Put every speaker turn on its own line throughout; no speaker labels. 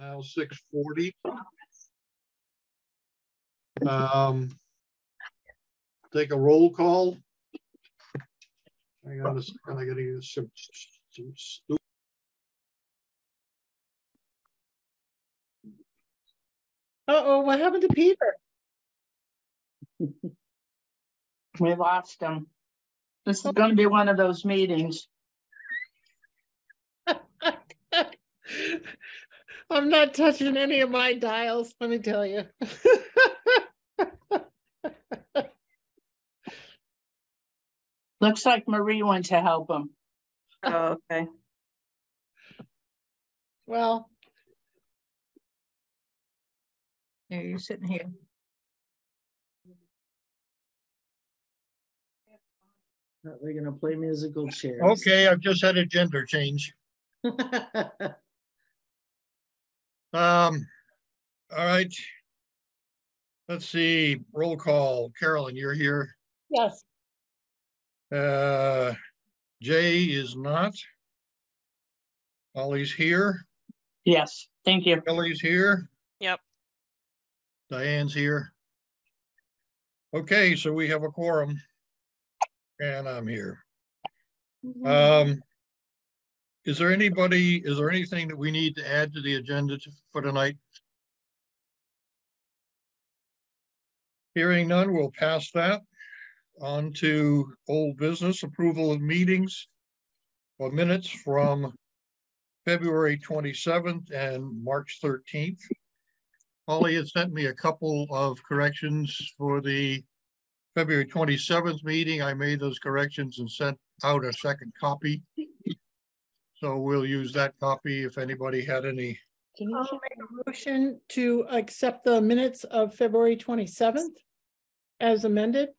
now six forty. Um, take a roll call. Hang on a second, I gotta use some, some stu-
Uh-oh, what happened to Peter?
We lost him. This is gonna be one of those meetings.
I'm not touching any of my dials, let me tell you.
Looks like Marie went to help him.
Oh, okay.
Well,
Yeah, you're sitting here.
they're gonna play musical chairs.
Okay, I've just had a gender change. Um, all right. Let's see, roll call. Carolyn, you're here.
Yes,
Uh, Jay is not. Ollie's here.
Yes, thank you.
Kelly's here.
Yep.
Diane's here. Okay, so we have a quorum. And I'm here. Um. Is there anybody, is there anything that we need to add to the agenda to- for tonight? Hearing none, we'll pass that on to old business approval of meetings or minutes from February twenty-seventh and March thirteenth. Holly had sent me a couple of corrections for the February twenty-seventh meeting. I made those corrections and sent out a second copy. So we'll use that copy if anybody had any.
Can you
I'll make a motion to accept the minutes of February twenty-seventh as amended.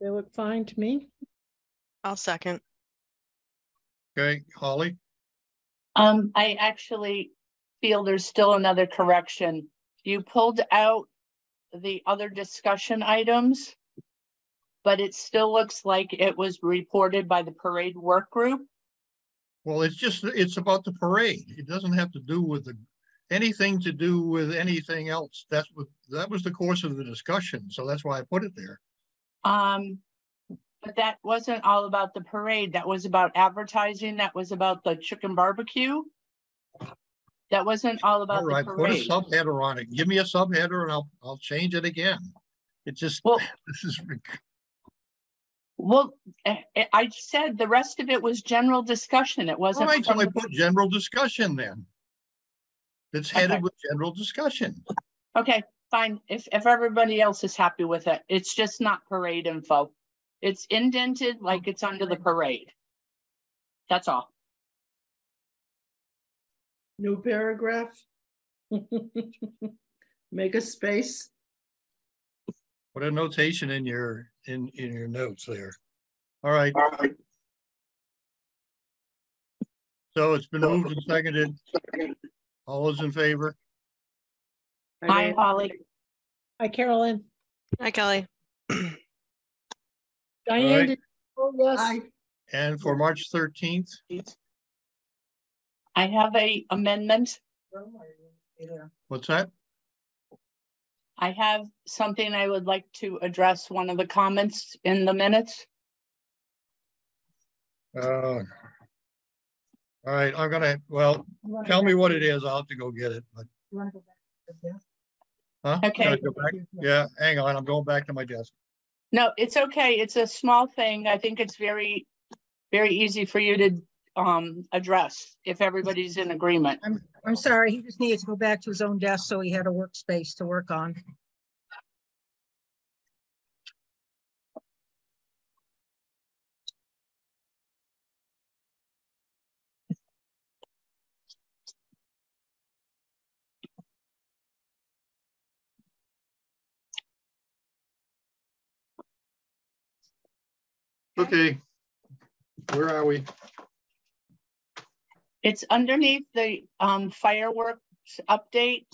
They look fine to me.
I'll second.
Okay, Holly?
Um, I actually feel there's still another correction. You pulled out the other discussion items. But it still looks like it was reported by the parade work group.
Well, it's just, it's about the parade. It doesn't have to do with the, anything to do with anything else. That's what, that was the course of the discussion. So that's why I put it there.
Um, but that wasn't all about the parade. That was about advertising. That was about the chicken barbecue. That wasn't all about
All
the
right, put a
parade.
subheader on it. Give me a subheader and I'll, I'll change it again. It just,
Well-
this is,
Well, eh, eh, I said the rest of it was general discussion. It
all
wasn't.
right, so
from
I put general discussion then. It's headed
Okay.
with general discussion.
Okay, fine. If, if everybody else is happy with it, it's just not parade info. It's indented like it's under the parade. That's all.
New paragraph. Make a space.
Put a notation in your, in, in your notes there. All right. So it's been moved and seconded. All those in favor?
Hi, Holly.
Hi, Carolyn.
Hi, Kelly.
Diane,
right.
did you vote yes?
And for March thirteenth,
I have a amendment.
what's that?
I have something I would like to address, one of the comments in the minutes.
Uh. All right, I'm gonna, well, tell me what it is. I'll have to go get it, but. Huh?
Okay.
Gotta go back? Yeah, hang on, I'm going back to my desk.
No, it's okay. It's a small thing. I think it's very, very easy for you to um address if everybody's in agreement.
I'm, I'm sorry, he just needed to go back to his own desk, so he had a workspace to work on.
Okay. Where are we?
It's underneath the um fireworks update.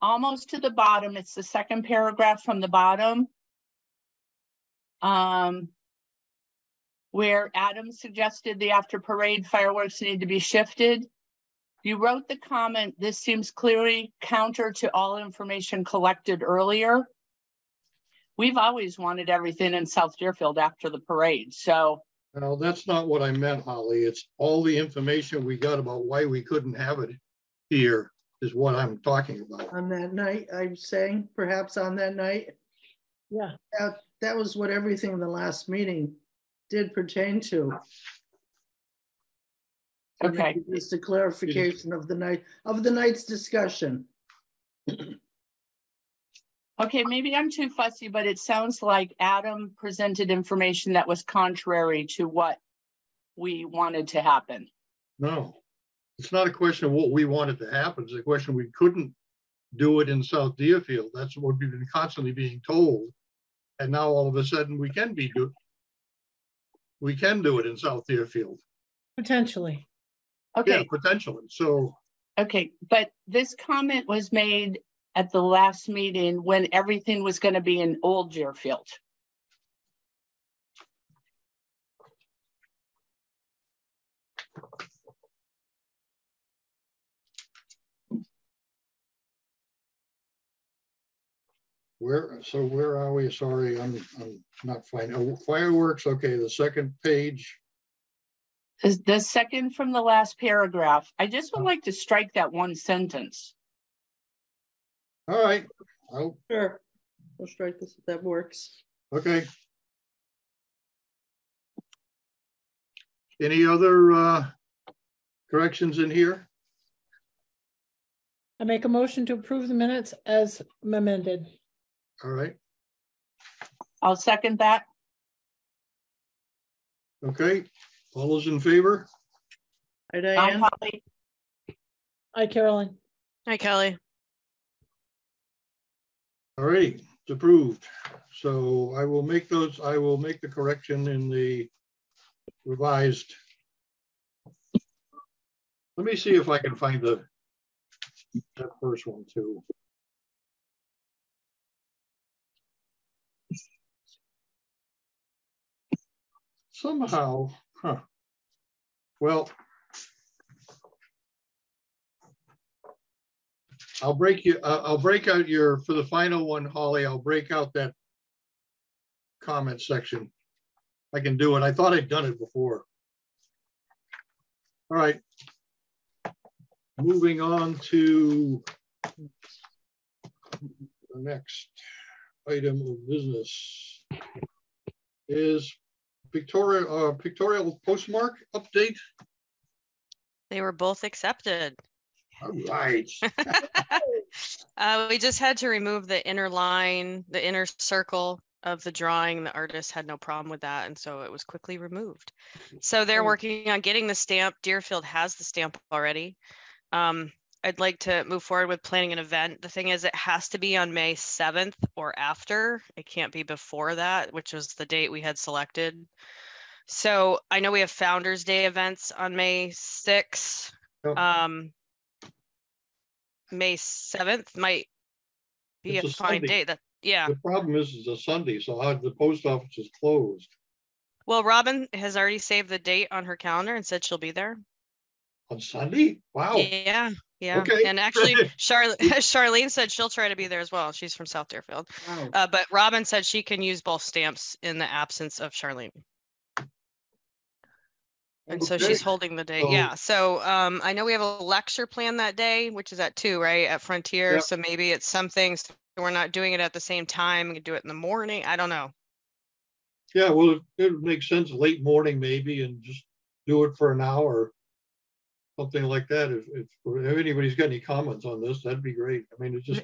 Almost to the bottom, it's the second paragraph from the bottom. Um. Where Adam suggested the after parade fireworks need to be shifted. You wrote the comment, this seems clearly counter to all information collected earlier. We've always wanted everything in South Deerfield after the parade, so,
No, that's not what I meant, Holly. It's all the information we got about why we couldn't have it here is what I'm talking about.
on that night, I'm saying, perhaps on that night.
Yeah,
That, that was what everything in the last meeting did pertain to. So
Okay.
maybe Just a clarification of the night, of the night's discussion.
Okay, maybe I'm too fussy, but it sounds like Adam presented information that was contrary to what we wanted to happen.
No, it's not a question of what we wanted to happen. It's a question we couldn't do it in South Deerfield. That's what we've been constantly being told. And now all of a sudden we can be do. We can do it in South Deerfield.
potentially.
Yeah,
Okay,
potentially. So
okay, but this comment was made at the last meeting when everything was gonna be in Old Deerfield.
where, so where are we? Sorry, I'm, I'm not finding, oh, fireworks. Okay, the second page.
The, the second from the last paragraph, I just would oh. like to strike that one sentence.
All right. Oh,
Sure. We'll strike this, if that works.
okay. Any other uh corrections in here?
I make a motion to approve the minutes as amended.
All right,
I'll second that.
okay. All those in favor?
Hi,
Aye,
Diane.
Holly.
Hi, Carolyn.
Hi, Kelly.
All right, it's approved. So I will make those, I will make the correction in the revised. Let me see if I can find the that first one too. Somehow, huh. Well, I'll break you, uh, I'll break out your, for the final one, Holly, I'll break out that comment section. I can do it. I thought I'd done it before. All right. Moving on to the next item of business is Victoria, uh, pictorial postmark update.
They were both accepted.
All right.
Uh, we just had to remove the inner line, the inner circle of the drawing. The artist had no problem with that, and so it was quickly removed. So they're working on getting the stamp. Deerfield has the stamp already. Um, I'd like to move forward with planning an event. The thing is, it has to be on May 7th or after. It can't be before that, which was the date we had selected. So I know we have Founder's Day events on May 6th. Um, May 7th might be
It's
a
a
fine
Sunday.
date. That, yeah.
The problem is, it's a Sunday, so how the post office is closed
Well, Robin has already saved the date on her calendar and said she'll be there.
on Sunday? Wow.
Yeah, yeah.
Okay.
And actually, Charlotte, Charlene said she'll try to be there as well. She's from South Deerfield.
Wow.
Uh, but Robin said she can use both stamps in the absence of Charlene. And so she's holding the date.
So-
Yeah. So um, I know we have a lecture planned that day, which is at two, right? At Frontier.
Yep.
So maybe it's some things we're not doing it at the same time. We could do it in the morning. I don't know.
Yeah, well, it- it would make sense late morning maybe and just do it for an hour. Something like that. If, if, if anybody's got any comments on this, that'd be great. I mean, it's just,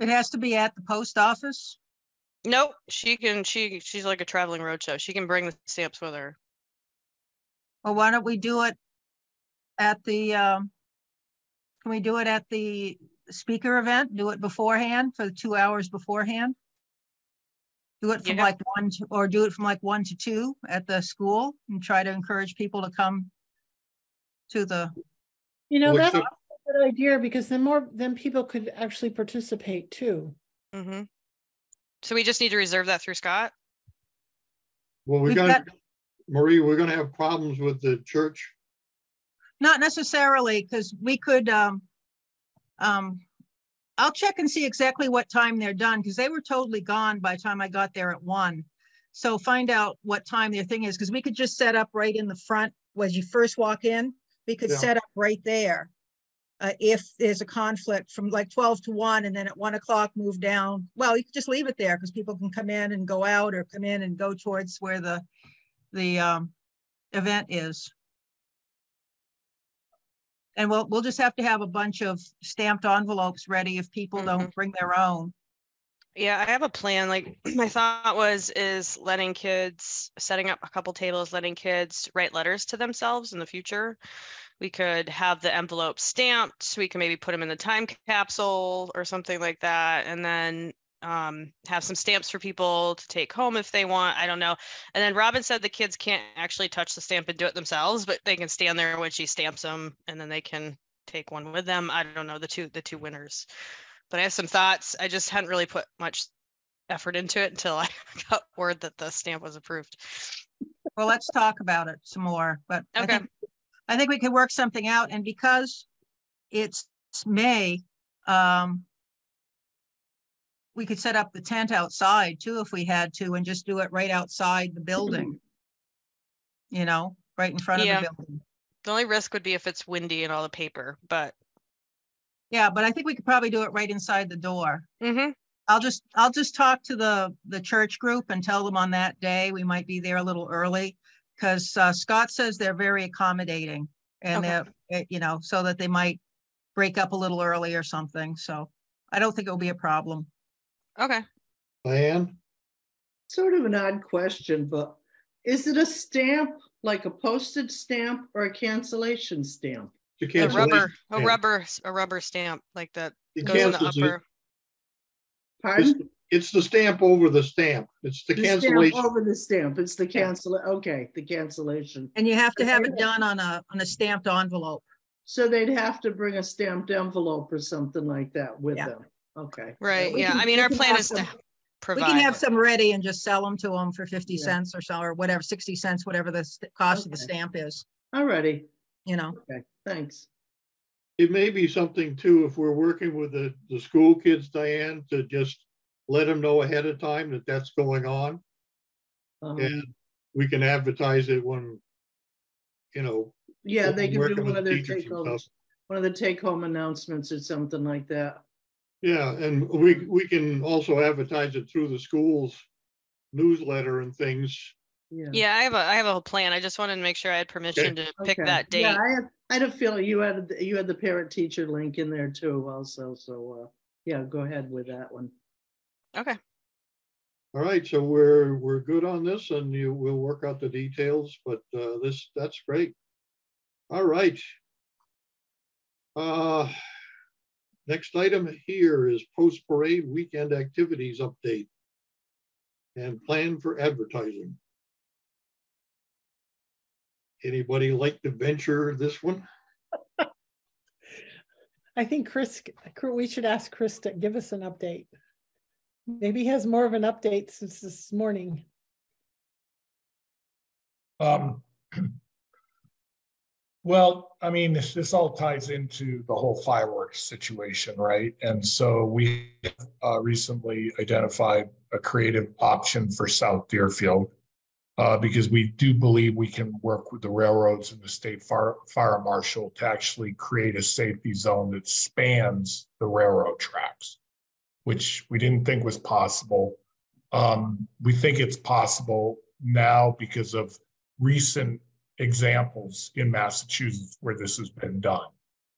It has to be at the post office.
Nope. She can. She she's like a traveling roadshow. She can bring the stamps with her.
Well, why don't we do it at the, um, can we do it at the speaker event? Do it beforehand for the two hours beforehand? Do it from
Yeah.
like one to, or do it from like one to two at the school and try to encourage people to come to the,
You know,
Well,
that's a good idea because then more, then people could actually participate too.
Mm-hmm. So we just need to reserve that through Scott.
well, we're
We've
gonna,
got-
Marie, we're gonna have problems with the church
Not necessarily, because we could, um, um, I'll check and see exactly what time they're done, because they were totally gone by the time I got there at one. So find out what time their thing is, because we could just set up right in the front, as you first walk in, we could
Yeah.
set up right there. Uh, if there's a conflict from like twelve to one, and then at one o'clock move down, well, you could just leave it there, because people can come in and go out, or come in and go towards where the, the, um, event is. And we'll, we'll just have to have a bunch of stamped envelopes ready if people don't bring their own.
Yeah, I have a plan. Like my thought was is letting kids setting up a couple tables, letting kids write letters to themselves in the future. We could have the envelope stamped. We can maybe put them in the time capsule or something like that, and then um, have some stamps for people to take home if they want. I don't know. And then Robin said the kids can't actually touch the stamp and do it themselves, but they can stand there when she stamps them, and then they can take one with them. I don't know the two the two winners but I have some thoughts. I just hadn't really put much effort into it until I got word that the stamp was approved.
Well, let's talk about it some more, but I
Okay.
think, I think we could work something out and because it's May, um, we could set up the tent outside too if we had to and just do it right outside the building. You know, right in front of the building.
The only risk would be if it's windy and all the paper, but
Yeah, but I think we could probably do it right inside the door.
Mhm.
I'll just, I'll just talk to the, the church group and tell them on that day, we might be there a little early. Cause uh, Scott says they're very accommodating and
Okay.
they're, eh, you know, so that they might break up a little early or something. So I don't think it'll be a problem.
Okay.
Diane?
Sort of an odd question, but is it a stamp, like a postage stamp or a cancellation stamp?
The
A
cancellation
rubber, a rubber, a rubber stamp like that
It
goes in the
cancels it.
Pardon?
It's the stamp over the stamp. It's the
The stamp
cancellation.
Over the stamp, it's the cancel, okay, the cancellation.
And you have to have it done on a, on a stamped envelope.
So they'd have to bring a stamped envelope or something like that with
Yeah.
them, okay.
Right,
we
yeah.
can-
I mean, our plan
have
is to
some- We can have some ready and just sell them to them for fifty
Yeah.
cents or so, or whatever, sixty cents, whatever the st- cost of the stamp is,
Alrighty,
you know?
okay, thanks.
It may be something too, if we're working with the, the school kids, Diane, to just let them know ahead of time that that's going on.
Um,
And we can advertise it when, you know.
Yeah, they can do one of their take
and
homes,
stuff.
one of the take home announcements or something like that.
Yeah, and we, we can also advertise it through the school's newsletter and things.
Yeah.
Yeah, I have a, I have a whole plan. I just wanted to make sure I had permission to pick
Okay.
that date.
Yeah, I had, I had a feeling you had, you had the parent teacher link in there too also, so, uh, yeah, go ahead with that one.
Okay,
All right, so we're, we're good on this and you will work out the details, but uh, this, that's great. All right. Uh, next item here is post parade weekend activities update. And plan for advertising. Anybody like to venture this one?
I think Chris, we should ask Chris to give us an update. Maybe he has more of an update since this morning.
Um, well, I mean, this, this all ties into the whole fireworks situation, right? And so we uh, recently identified a creative option for South Deerfield uh, because we do believe we can work with the railroads and the state fire, fire marshal to actually create a safety zone that spans the railroad tracks, which we didn't think was possible. Um, we think it's possible now because of recent examples in Massachusetts where this has been done.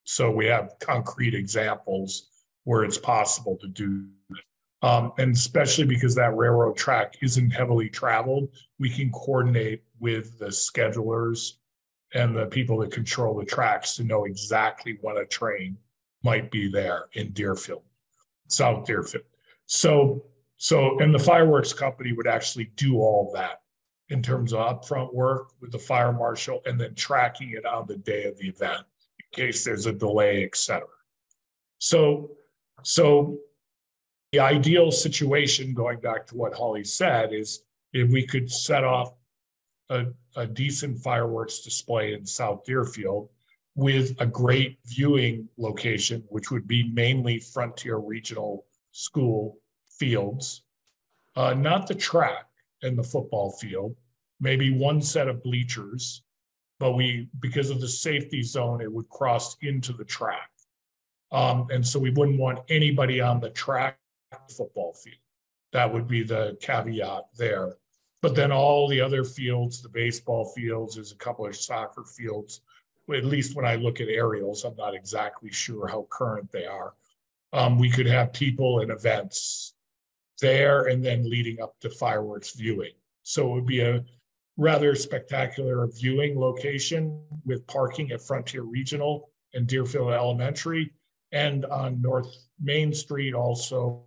So we have concrete examples where it's possible to do. it. Um, and especially because that railroad track isn't heavily traveled, we can coordinate with the schedulers and the people that control the tracks to know exactly when a train might be there in Deerfield, South Deerfield. So, so, and the fireworks company would actually do all that in terms of upfront work with the fire marshal and then tracking it on the day of the event in case there's a delay, et cetera. So, so the ideal situation, going back to what Holly said, is if we could set off a, a decent fireworks display in South Deerfield with a great viewing location, which would be mainly Frontier Regional School fields. Uh, not the track and the football field, maybe one set of bleachers. But we, because of the safety zone, it would cross into the track. Um, and so we wouldn't want anybody on the track football field. That would be the caveat there. But then all the other fields, the baseball fields, there's a couple of soccer fields. At least when I look at aerials, I'm not exactly sure how current they are. Um, we could have people and events there and then leading up to fireworks viewing. So it would be a rather spectacular viewing location with parking at Frontier Regional and Deerfield Elementary and on North Main Street also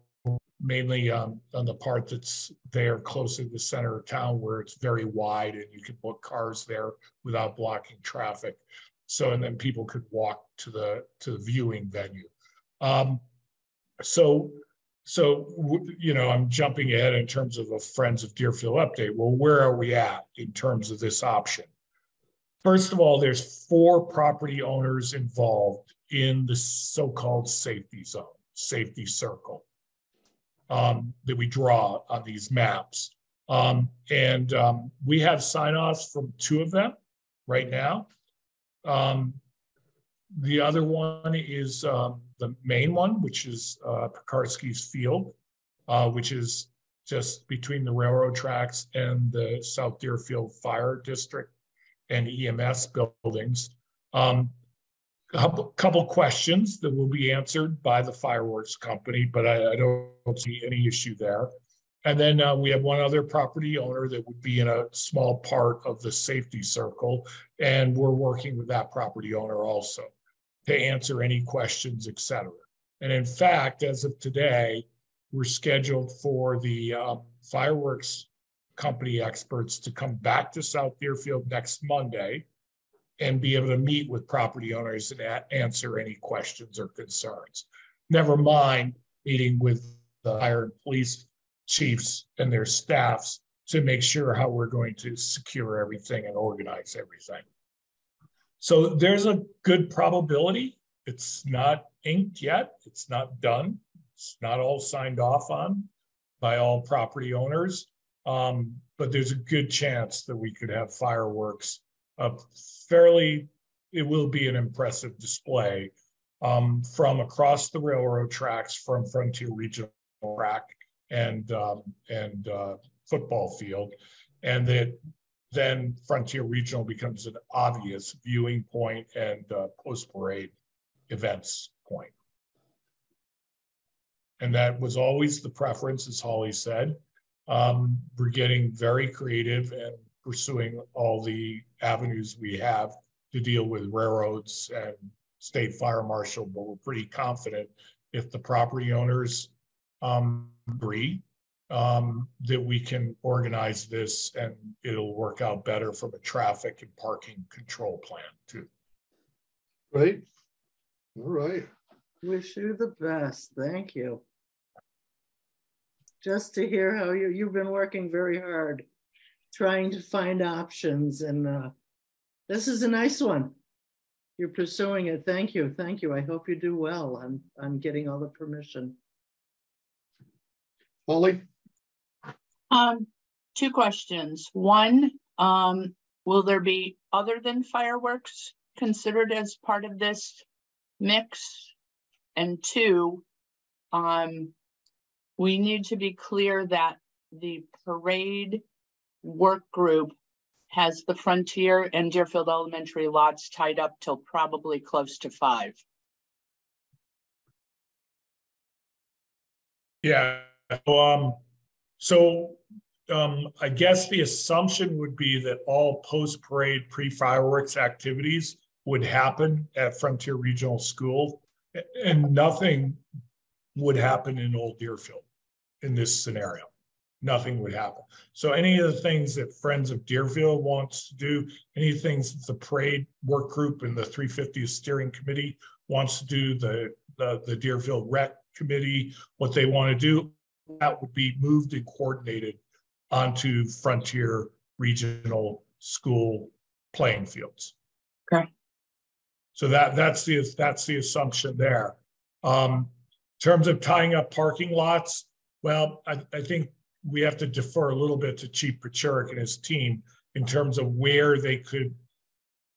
mainly um, on the part that's there close to the center of town where it's very wide and you can put cars there without blocking traffic. So, and then people could walk to the, to the viewing venue. Um, so, so, you know, I'm jumping ahead in terms of a Friends of Deerfield update. Well, where are we at in terms of this option? First of all, there's four property owners involved in the so-called safety zone, safety circle um, that we draw on these maps. Um, and um, we have sign-offs from two of them right now. Um, the other one is um, the main one, which is uh, Pekarsky's Field, uh, which is just between the railroad tracks and the South Deerfield Fire District and EMS buildings. Um, couple, couple questions that will be answered by the fireworks company, but I, I don't see any issue there. And then uh, we have one other property owner that would be in a small part of the safety circle, and we're working with that property owner also to answer any questions, et cetera. And in fact, as of today, we're scheduled for the um, fireworks company experts to come back to South Deerfield next Monday and be able to meet with property owners and a- answer any questions or concerns. Never mind meeting with the hired police chiefs and their staffs to make sure how we're going to secure everything and organize everything. So there's a good probability. It's not inked yet. It's not done. It's not all signed off on by all property owners. Um, but there's a good chance that we could have fireworks a fairly, it will be an impressive display um, from across the railroad tracks from Frontier Regional Track and um, and uh, football field, and that then Frontier Regional becomes an obvious viewing point and uh, post parade events point. And that was always the preference, as Holly said. Um, we're getting very creative and pursuing all the avenues we have to deal with railroads and state fire marshal, but we're pretty confident if the property owners um, agree um, that we can organize this and it'll work out better from a traffic and parking control plan too.
Right? All right.
Wish you the best. Thank you. Just to hear how you, you've been working very hard, trying to find options and uh, this is a nice one. You're pursuing it. Thank you. Thank you. I hope you do well on, on getting all the permission.
Holly?
Um, two questions. One, um, will there be other than fireworks considered as part of this mix? And two, um, we need to be clear that the parade work group has the Frontier and Deerfield Elementary lots tied up till probably close to five.
Yeah, um, so, um, I guess the assumption would be that all post-parade, pre-fireworks activities would happen at Frontier Regional School. And nothing would happen in Old Deerfield in this scenario. Nothing would happen. So any of the things that Friends of Deerfield wants to do, any things that the parade work group and the three fifty steering committee wants to do, the, the, the Deerfield Rec Committee, what they want to do, that would be moved and coordinated onto Frontier Regional School playing fields. Okay. So that, that's the, that's the assumption there. Um, in terms of tying up parking lots, well, I, I think we have to defer a little bit to Chief Paciorek and his team in terms of where they could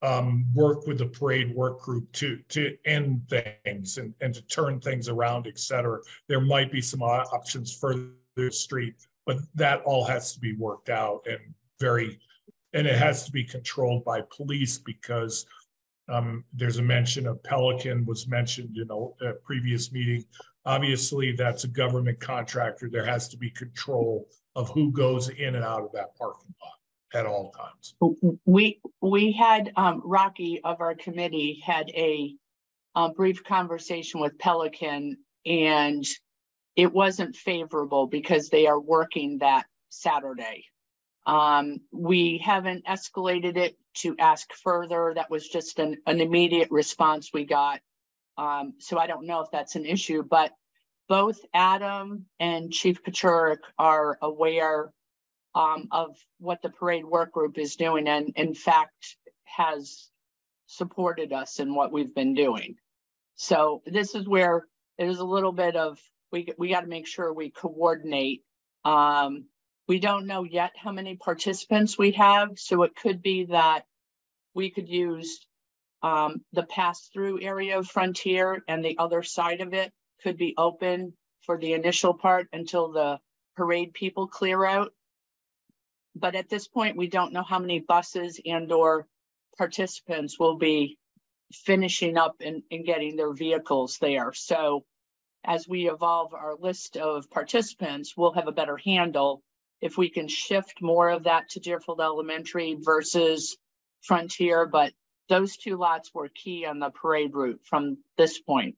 um, work with the parade work group to, to end things and, and to turn things around, et cetera. There might be some options further street, but that all has to be worked out and very, and it has to be controlled by police because um, there's a mention of Pelican was mentioned in a, a previous meeting. Obviously, that's a government contractor. There has to be control of who goes in and out of that parking lot at all times.
We, we had, um, Rocky of our committee had a, um, brief conversation with Pelican and it wasn't favorable because they are working that Saturday. Um, we haven't escalated it to ask further. That was just an, an immediate response we got. Um, so I don't know if that's an issue, but both Adam and Chief Paciorek are aware um, of what the parade work group is doing and in fact has supported us in what we've been doing. So this is where there's a little bit of, we, we got to make sure we coordinate. Um, we don't know yet how many participants we have, so it could be that we could use um, the pass-through area of Frontier and the other side of it could be open for the initial part until the parade people clear out. But at this point, we don't know how many buses and or participants will be finishing up and, and getting their vehicles there. So as we evolve our list of participants, we'll have a better handle if we can shift more of that to Deerfield Elementary versus Frontier, but those two lots were key on the parade route from this point.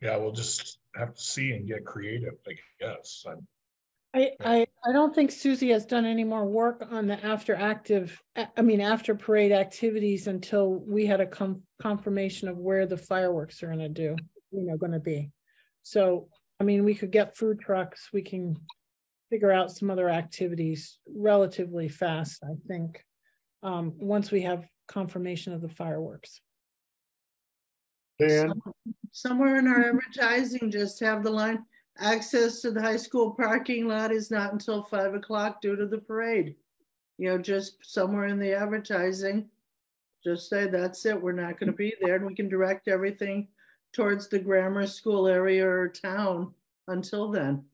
Yeah, we'll just have to see and get creative, I guess. I'm-
I, I, I don't think Susie has done any more work on the after active, I I mean, after parade activities until we had a com- confirmation of where the fireworks are gonna do, you know, gonna be. So, I mean, we could get food trucks, we can figure out some other activities relatively fast, I think. Um, once we have confirmation of the fireworks.
Dan,
Somewhere in our advertising, just have the line, access to the high school parking lot is not until five o'clock due to the parade. You know, just somewhere in the advertising, just say, that's it, we're not gonna be there, and we can direct everything towards the grammar school area or town until then.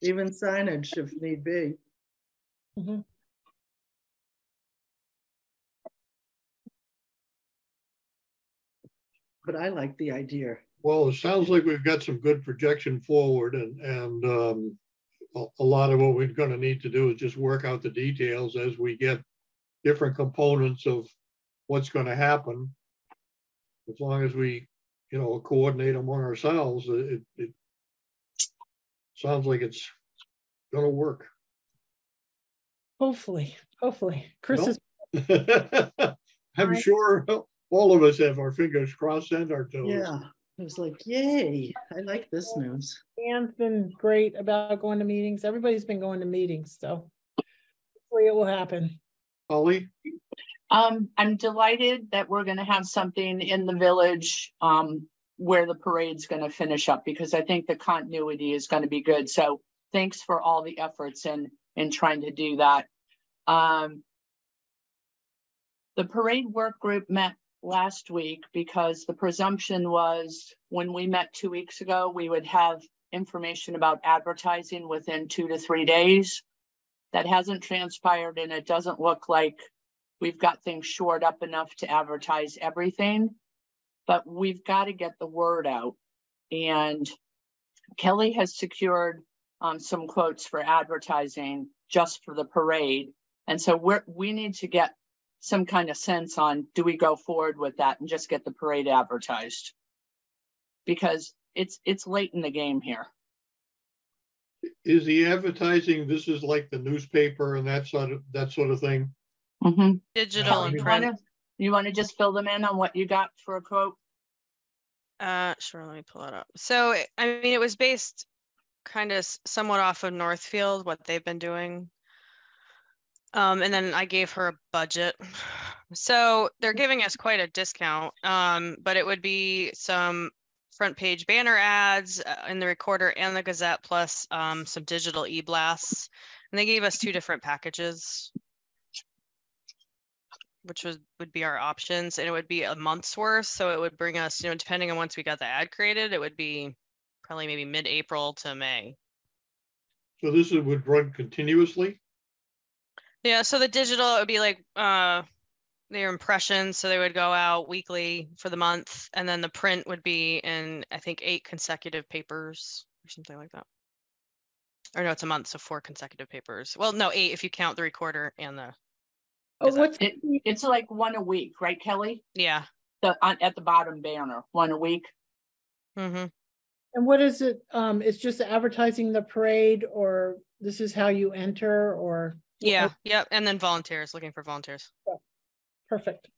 Even signage if need be.
Mhm.
But I like the idea.
well, it sounds like we've got some good projection forward and, and, um, a, a lot of what we're gonna need to do is just work out the details as we get different components of what's gonna happen. As long as we, you know, coordinate among ourselves, it, it sounds like it's gonna work.
Hopefully, hopefully. Chris
Well,
is,
I'm
Right.
sure all of us have our fingers crossed and our toes.
Yeah, I was like, yay, I like this news.
Dan's been great about going to meetings. Everybody's been going to meetings, so hopefully it will happen.
Holly,
Um, I'm delighted that we're gonna have something in the village, um, where the parade's gonna finish up, because I think the continuity is gonna be good. So thanks for all the efforts in, in trying to do that. Um, the parade work group met last week because the presumption was when we met two weeks ago, we would have information about advertising within two to three days. That hasn't transpired and it doesn't look like we've got things shored up enough to advertise everything. But we've got to get the word out. And Kelly has secured um, some quotes for advertising just for the parade. And so we're, we need to get some kind of sense on, do we go forward with that and just get the parade advertised? Because it's, it's late in the game here.
is the advertising, this is like the newspaper and that sort of, that sort of thing?
mm-hmm.
Digital and
You
print.
wanna, you wanna just fill them in on what you got for a quote?
Uh, sure, let me pull it up. So, I mean, it was based kind of somewhat off of Northfield, what they've been doing. Um, and then I gave her a budget. So they're giving us quite a discount. Um, but it would be some front page banner ads uh, in the recorder and the Gazette, plus um, some digital e-blasts. And they gave us two different packages, which was would be our options, and it would be a month's worth. So it would bring us, you know, depending on once we got the ad created, it would be probably maybe mid-April to May.
So this would run continuously?
Yeah, so the digital it would be like uh their impressions, so they would go out weekly for the month, and then the print would be in I think eight consecutive papers or something like that. Or no, it's a month, so four consecutive papers. Well, no, eight if you count the recorder and the
Oh, what's,
It, it's like one a week, right, Kelly?
yeah.
The, on, at the bottom banner, one a week.
Mm-hmm.
and what is it? Um, it's just advertising the parade or this is how you enter or?
Yeah, yep. And then volunteers, looking for volunteers.
Perfect.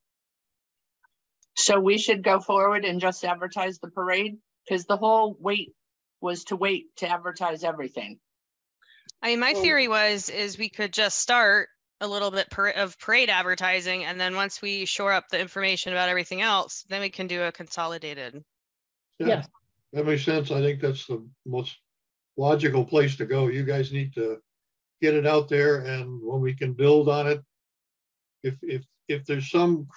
So we should go forward and just advertise the parade, because the whole wait was to wait to advertise everything.
I mean, my
So-
theory was is we could just start a little bit par- of parade advertising, and then once we shore up the information about everything else, then we can do a consolidated.
Yeah,
Yes.
That makes sense. I think that's the most logical place to go. You guys need to get it out there and when we can build on it. If, if, if there's some,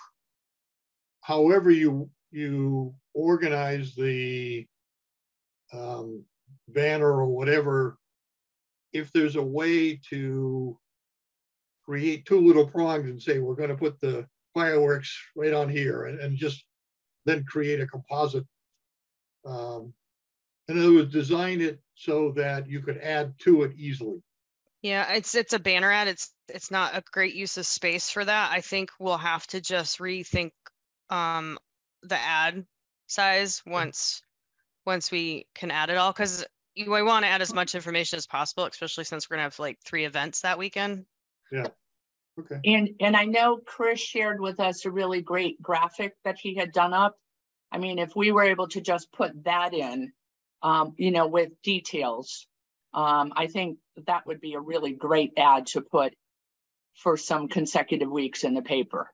however you, you organize the um, banner or whatever, if there's a way to create two little prongs and say, we're gonna put the fireworks right on here and, and just then create a composite um, in other words, design it so that you could add to it easily.
Yeah, it's it's a banner ad. It's it's not a great use of space for that. I think we'll have to just rethink um the ad size once once we can add it all because you I want to add as much information as possible, especially since we're gonna have like three events that weekend. Yeah.
Okay.
And, and I know Chris shared with us a really great graphic that he had done up. I mean, if we were able to just put that in, um, you know, with details, um, I think that would be a really great ad to put for some consecutive weeks in the paper.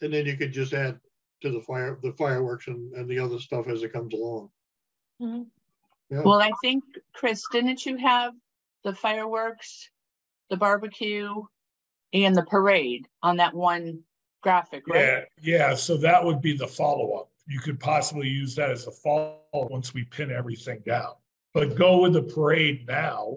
And then you could just add to the fire, the fireworks and, and the other stuff as it comes along.
Mhm.
Yeah,
Well, I think, Chris, didn't you have the fireworks, the barbecue, and the parade on that one graphic, right?
Yeah, yeah, so that would be the follow-up. You could possibly use that as a follow, once we pin everything down. But go with the parade now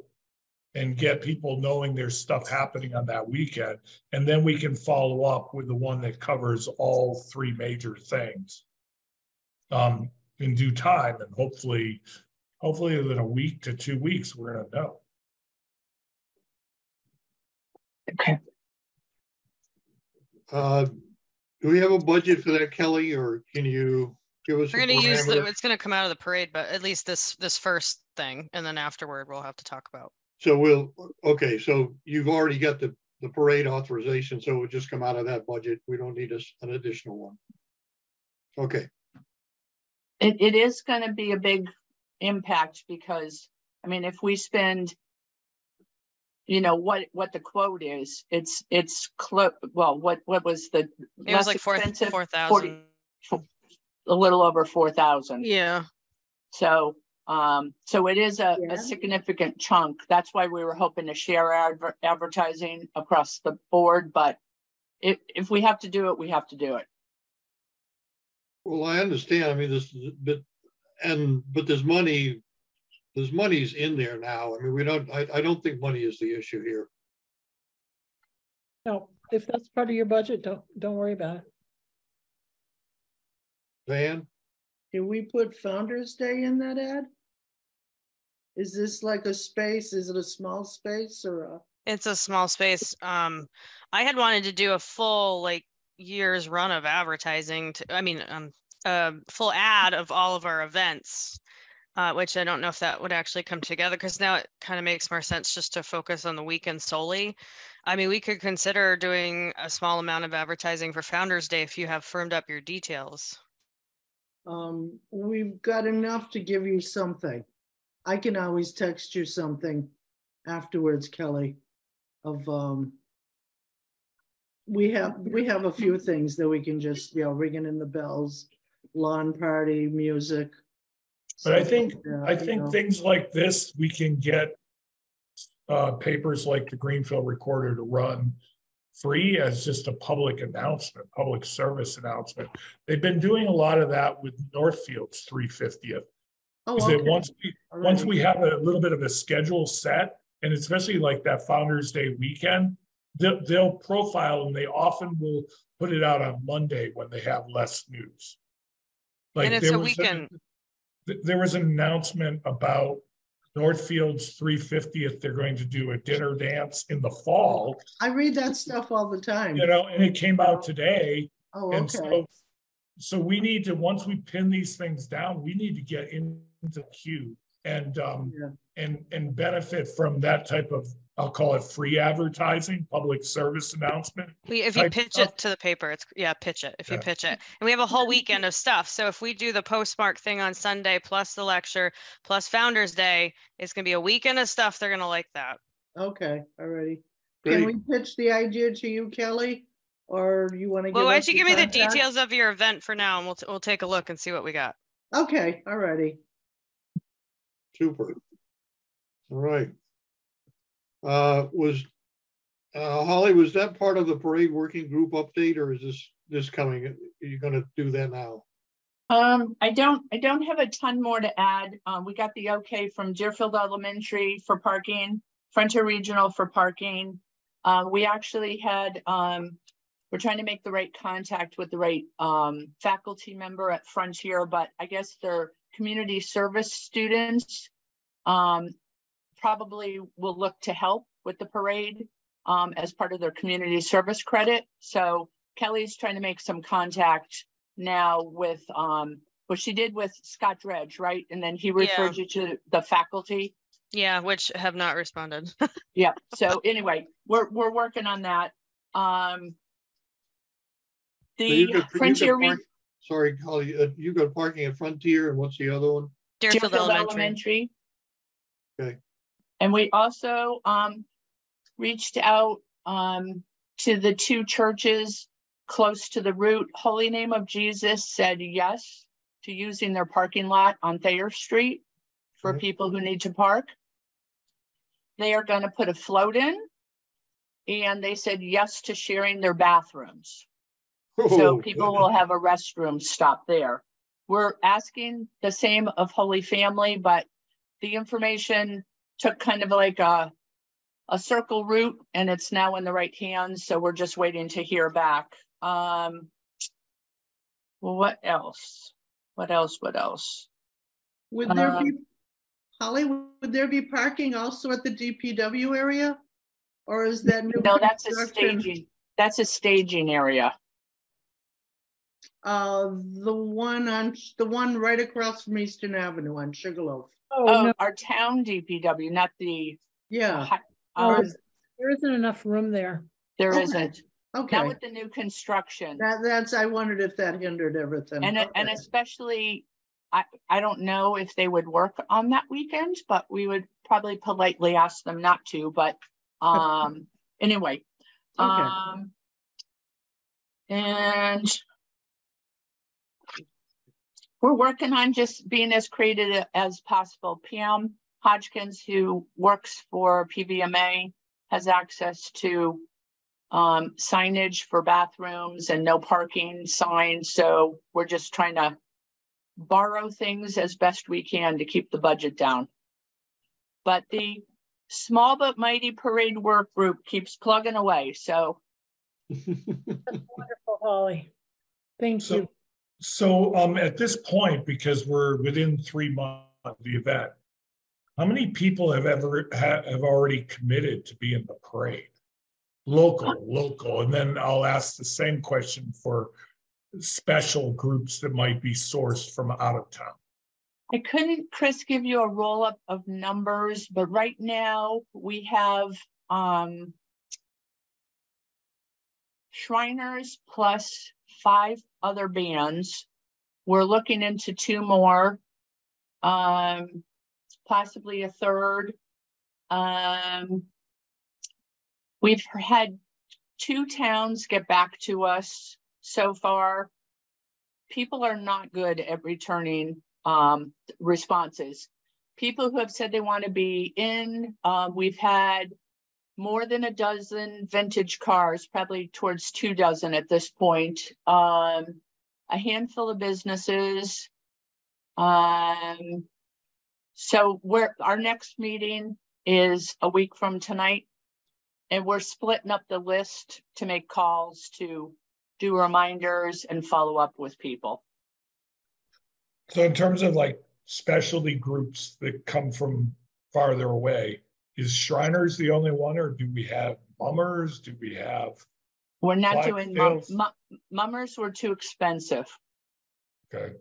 and get people knowing there's stuff happening on that weekend. And then we can follow up with the one that covers all three major things. Um, in due time and hopefully, hopefully within a week to two weeks, we're gonna know.
Okay.
uh, do we have a budget for that, Kelly, or can you give us?
We're gonna use the it's gonna come out of the parade, but at least this this first thing, and then afterward we'll have to talk about.
So we'll, okay, so you've already got the, the parade authorization, so it would just come out of that budget. We don't need us an additional one. Okay,
It, it is gonna be a big impact because, I mean, if we spend, you know, what, what the quote is, it's, it's clo- well, what, what was the
It was like four
expensive?
four thousand.
A little over four thousand.
Yeah.
So, um, so it is a,
Yeah.
a significant chunk. That's why we were hoping to share adver- advertising across the board, but if, if we have to do it, we have to do it.
well, I understand. I mean, this, but, and, but there's money, there's money's in there now. I mean, we don't, I, I don't think money is the issue here.
No, if that's part of your budget, don't, don't worry about it.
Van?
Can we put Founder's Day in that ad? Is this like a space? Is it a small space or a?
It's a small space. Um, I had wanted to do a full like year's run of advertising to, I mean, um, a full ad of all of our events. Uh, which I don't know if that would actually come together because now it kind of makes more sense just to focus on the weekend solely. I mean, we could consider doing a small amount of advertising for Founder's Day if you have firmed up your details.
Um, we've got enough to give you something. I can always text you something afterwards, Kelly. of, um, we have, we have a few things that we can just, you know, ringing in the bells, lawn party, music.
But I think,
like that,
I think
know.
things like this, we can get uh, papers like the Greenfield Recorder to run free as just a public announcement, public service announcement. They've been doing a lot of that with Northfield's three fiftieth.
Oh,
Is that once we, once we have a little bit of a schedule set, and especially like that Founder's Day weekend, they'll, they'll profile and they often will put it out on Monday when they have less news. Like
And it's
there
a
was
weekend.
th- there was an announcement about Northfield's three fiftieth, they're going to do a dinner dance in the fall,
I read that stuff all the time.
you know, and it came out today.
Oh,
And
okay.
so, so we need to, once we pin these things down, we need to get into the queue and, um,
Yeah.
and, and benefit from that type of, I'll call it free advertising, public service announcement.
We, if you pitch
stuff.
it to the paper, it's, yeah, pitch it, if you pitch it. And we have a whole weekend of stuff. So if we do the postmark thing on Sunday, plus the lecture, plus Founder's Day, it's gonna be a weekend of stuff. They're gonna like that.
Okay, alrighty. Can we pitch the idea to you, Kelly? Or you want to?
Well, why don't you give me the details of your event for now and we'll, t- we'll take a look and see what we got.
Okay, alrighty.
Super. All right. Uh, was, uh, Holly, was that part of the parade working group update or is this, this coming? Are you gonna do that now?
Um, I don't, I don't have a ton more to add. Um, we got the okay from Deerfield Elementary for parking, Frontier Regional for parking. Uh, we actually had, um, we're trying to make the right contact with the right, um, faculty member at Frontier, but I guess they're community service students. Um, probably will look to help with the parade, um, as part of their community service credit. So Kelly's trying to make some contact now with um what she did with Scott Dredge, right? And then he referred you to the faculty.
Yeah, which have not responded.
yeah. So anyway, we're we're working on that. Um
So you
the
got- you got
Frontier Re-
park- Sorry, Holly, uh, you got parking at Frontier and what's the other one?
Deerfield
Deerfield
Elementary.
Elementary.
Okay.
And we also um reached out um to the two churches close to the route. Holy Name of Jesus said yes to using their parking lot on Thayer Street for
Okay.
people who need to park. They are gonna put a float in. And they said yes to sharing their bathrooms. So
Oh,
people will have a restroom stop there. We're asking the same of Holy Family, but the information took kind of like a a circle route and it's now in the right hands, so we're just waiting to hear back. Um well, what else? What else? What else?
Would there
Um,
be, Holly, would there be parking also at the DPW area? Or is that new?
No, that's a staging, that's a staging area.
Uh, the one on, the one right across from Eastern Avenue on Sugarloaf.
Oh,
Oh,
no,
our town DPW, not the,
Yeah,
hi-
Oh,
um,
there isn't enough room there.
there
Okay.
isn't.
okay.
Not with the new construction.
That, that's, I wondered if that hindered everything.
And, and especially, I, I don't know if they would work on that weekend, but we would probably politely ask them not to, but, um, anyway.
Okay.
Um. And. We're working on just being as creative as possible. Pam Hodgkins, who works for PVMA, has access to um, signage for bathrooms and no parking signs. So we're just trying to borrow things as best we can to keep the budget down. But the small but mighty parade work group keeps plugging away. So
Wonderful, Holly. Thank
So,
you.
So, um, at this point, because we're within three months of the event, how many people have ever, have, have already committed to be in the parade? Local, local, and then I'll ask the same question for special groups that might be sourced from out of town.
I couldn't, Chris, give you a roll up of numbers, but right now we have, um, Shriners plus five other bands. We're looking into two more. Um, possibly a third. Um, We've had two towns get back to us so far. People are not good at returning um responses. People who have said they want to be in, uh, we've had more than a dozen vintage cars, probably towards two dozen at this point. Um, a handful of businesses. Um, so we're, our next meeting is a week from tonight. And we're splitting up the list to make calls to do reminders and follow up with people.
So in terms of like specialty groups that come from farther away, is Shriners the only one, or do we have mummers? Do we have,
We're not doing, mum-
Clydesdales.
mu- mummers were too expensive.
okay,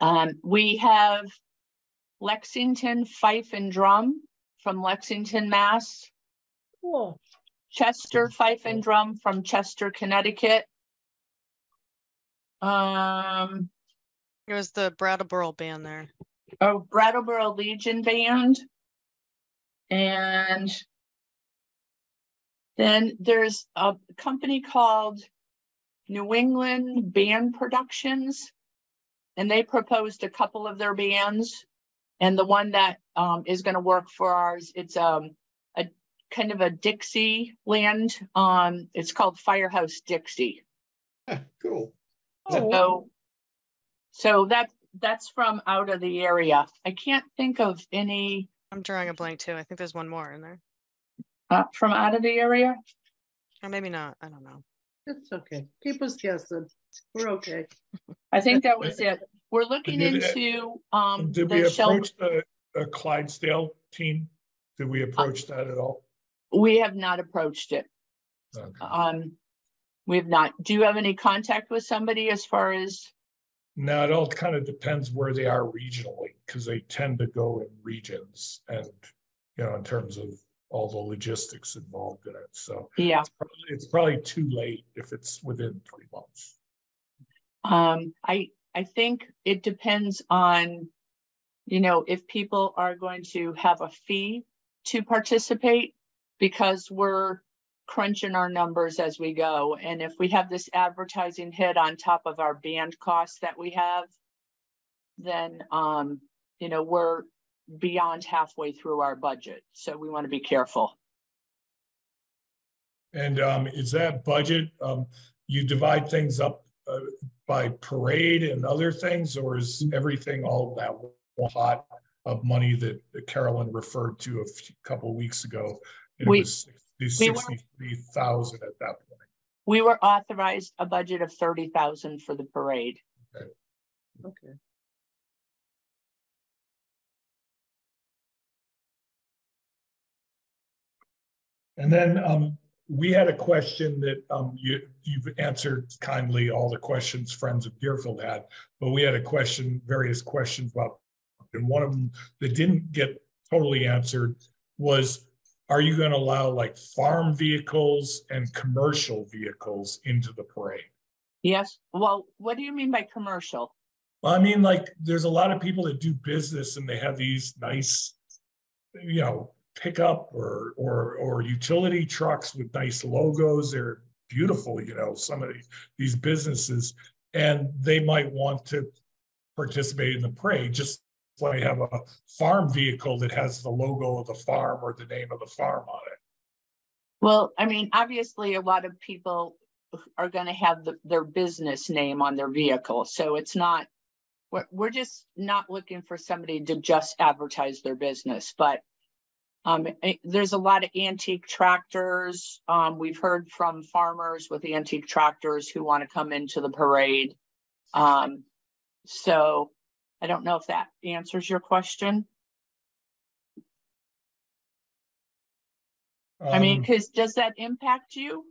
Um, we have Lexington Fife and Drum from Lexington, Mass.
Cool.
Chester Fife and Drum from Chester, Connecticut. Um,
It was the Brattleboro band there.
A Brattleboro Legion Band. And then there's a company called New England Band Productions. And they proposed a couple of their bands. And the one that um is gonna work for ours, it's um a kind of a Dixie land. Um, it's called Firehouse Dixie.
Cool.
Oh.
So, so that, that's from out of the area. I can't think of any,
I'm drawing a blank too. I think there's one more in there.
uh, from out of the area.
Or maybe not. I don't know.
It's okay. Keep us guessing. We're okay.
I think that was it. We're looking
Did-
into, um,
did we
the shelter.
approach the, the Clydesdale team? Did we approach that at all?
We have not approached it.
Okay.
Um, we have not. Do you have any contact with somebody as far as,
No, it all kind of depends where they are regionally, because they tend to go in regions and, you know, in terms of all the logistics involved in it, so.
yeah,
it's probably- It's probably too late if it's within three months.
um, I, I think it depends on, you know, if people are going to have a fee to participate because we're crunching our numbers as we go. And if we have this advertising hit on top of our band costs that we have, then, um, you know, we're beyond halfway through our budget. So we want to be careful.
And um, is that budget, um, you divide things up uh, by parade and other things, or is everything all that pot of money that Carolyn referred to a few- couple weeks ago? And
We-
it was
we were-
sixty-three thousand at that point.
We were authorized a budget of thirty thousand for the parade.
Okay.
And then um, we had a question that um, you, you've answered kindly all the questions Friends of Deerfield had, but we had a question, various questions about, and one of them that didn't get totally answered was, are you going to allow like farm vehicles and commercial vehicles into the parade?
Yes, well, what do you mean by commercial?
Well, I mean, like, there's a lot of people that do business and they have these nice, you know, pickup or or or utility trucks with nice logos. They're beautiful, you know, some of these, these businesses, and they might want to participate in the parade. Just like have a farm vehicle that has the logo of the farm or the name of the farm on it.
Well, I mean, obviously, a lot of people are gonna have the, their business name on their vehicle, so it's not. We're, we're just not looking for somebody to just advertise their business, but. Um, eh, there's a lot of antique tractors. Um, we've heard from farmers with antique tractors who wanna come into the parade. Um, so I don't know if that answers your question. I mean,
Um,
cause does that impact you?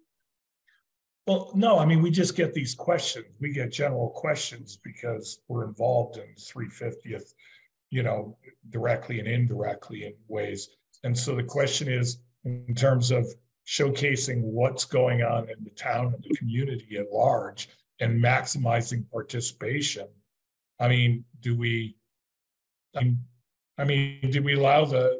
Well, no, I mean, we just get these questions. We get general questions because we're involved in three fiftieth, you know, directly and indirectly in ways. And so the question is, in terms of showcasing what's going on in the town and the community at large and maximizing participation. I mean, do we? I mean, did we allow the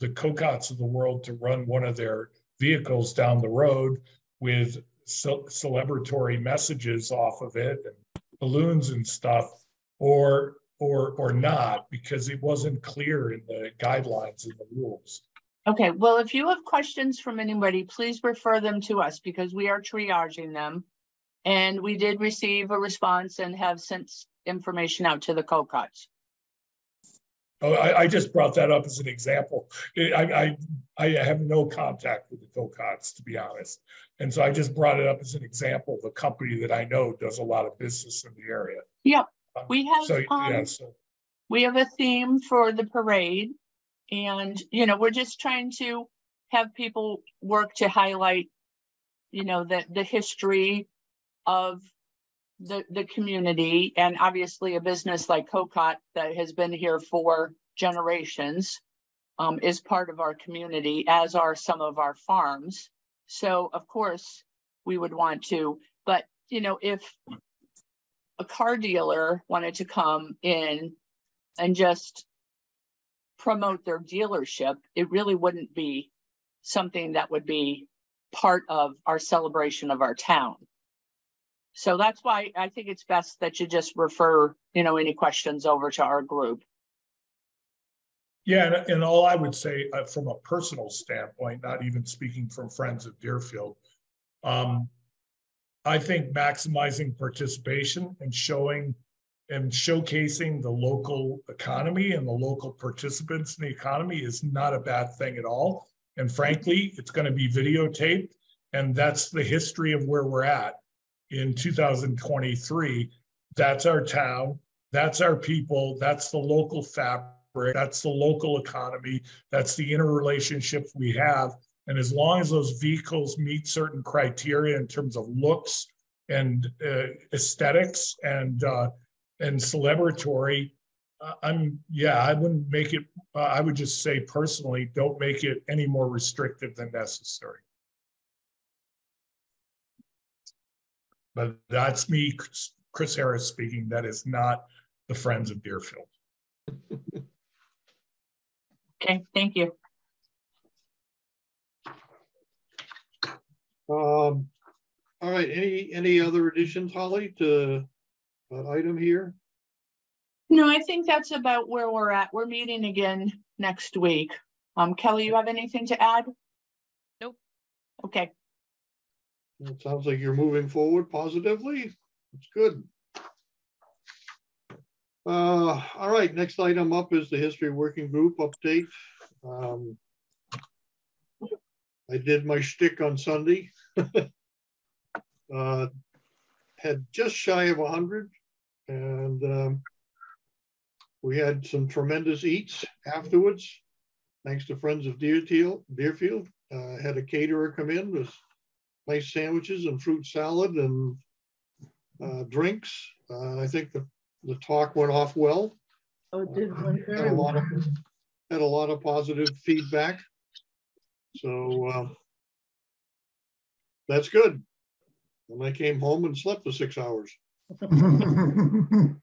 the Cocots of the world to run one of their vehicles down the road with ce- celebratory messages off of it and balloons and stuff, or or or not, because it wasn't clear in the guidelines and the rules.
Okay, well, if you have questions from anybody, please refer them to us because we are triaging them. And we did receive a response and have sent information out to the COCOTs.
Oh, I, I just brought that up as an example. I, I, I have no contact with the Cocots, to be honest. And so I just brought it up as an example of a company that I know does a lot of business in the area.
Yep,
Um,
we have,
So, yeah,
um,
so,
we have a theme for the parade. And, you know, we're just trying to have people work to highlight, you know, the, the history of the, the community and obviously a business like Cocot that has been here for generations um, is part of our community, as are some of our farms. So of course, we would want to, but, you know, if a car dealer wanted to come in and just promote their dealership, it really wouldn't be something that would be part of our celebration of our town. So that's why I think it's best that you just refer, you know, any questions over to our group.
yeah, and, and all I would say uh, from a personal standpoint, not even speaking from friends of Deerfield, um, I think maximizing participation and showing and showcasing the local economy and the local participants in the economy is not a bad thing at all. And frankly, it's going to be videotaped. And that's the history of where we're at in 2023. That's our town. That's our people. That's the local fabric. That's the local economy. That's the interrelationships we have. And as long as those vehicles meet certain criteria in terms of looks and uh, aesthetics and uh, and celebratory, uh, I'm yeah, I wouldn't make it. Uh, I would just say personally, don't make it any more restrictive than necessary. But that's me, Chris- Chris Harris speaking. That is not the Friends of Deerfield.
Okay, thank you.
Um, all right, any, any other additions, Holly, to that item here?
No, I think that's about where we're at. We're meeting again next week. Um, Kelly, you have anything to add?
Nope.
Okay,
It sounds like you're moving forward positively. That's good. Uh, all right, next item up is the History Working Group update. Um, I did my shtick on Sunday. Uh, Had just shy of hundred and um, we had some tremendous eats afterwards. Thanks to Friends of Deerfield, Deerfield, uh, had a caterer come in with nice sandwiches and fruit salad and uh, drinks. Uh, I think the, the talk went off well.
Oh, it did went
Had a lot of, had a lot of positive feedback. So um, that's good. And I came home and slept for six hours.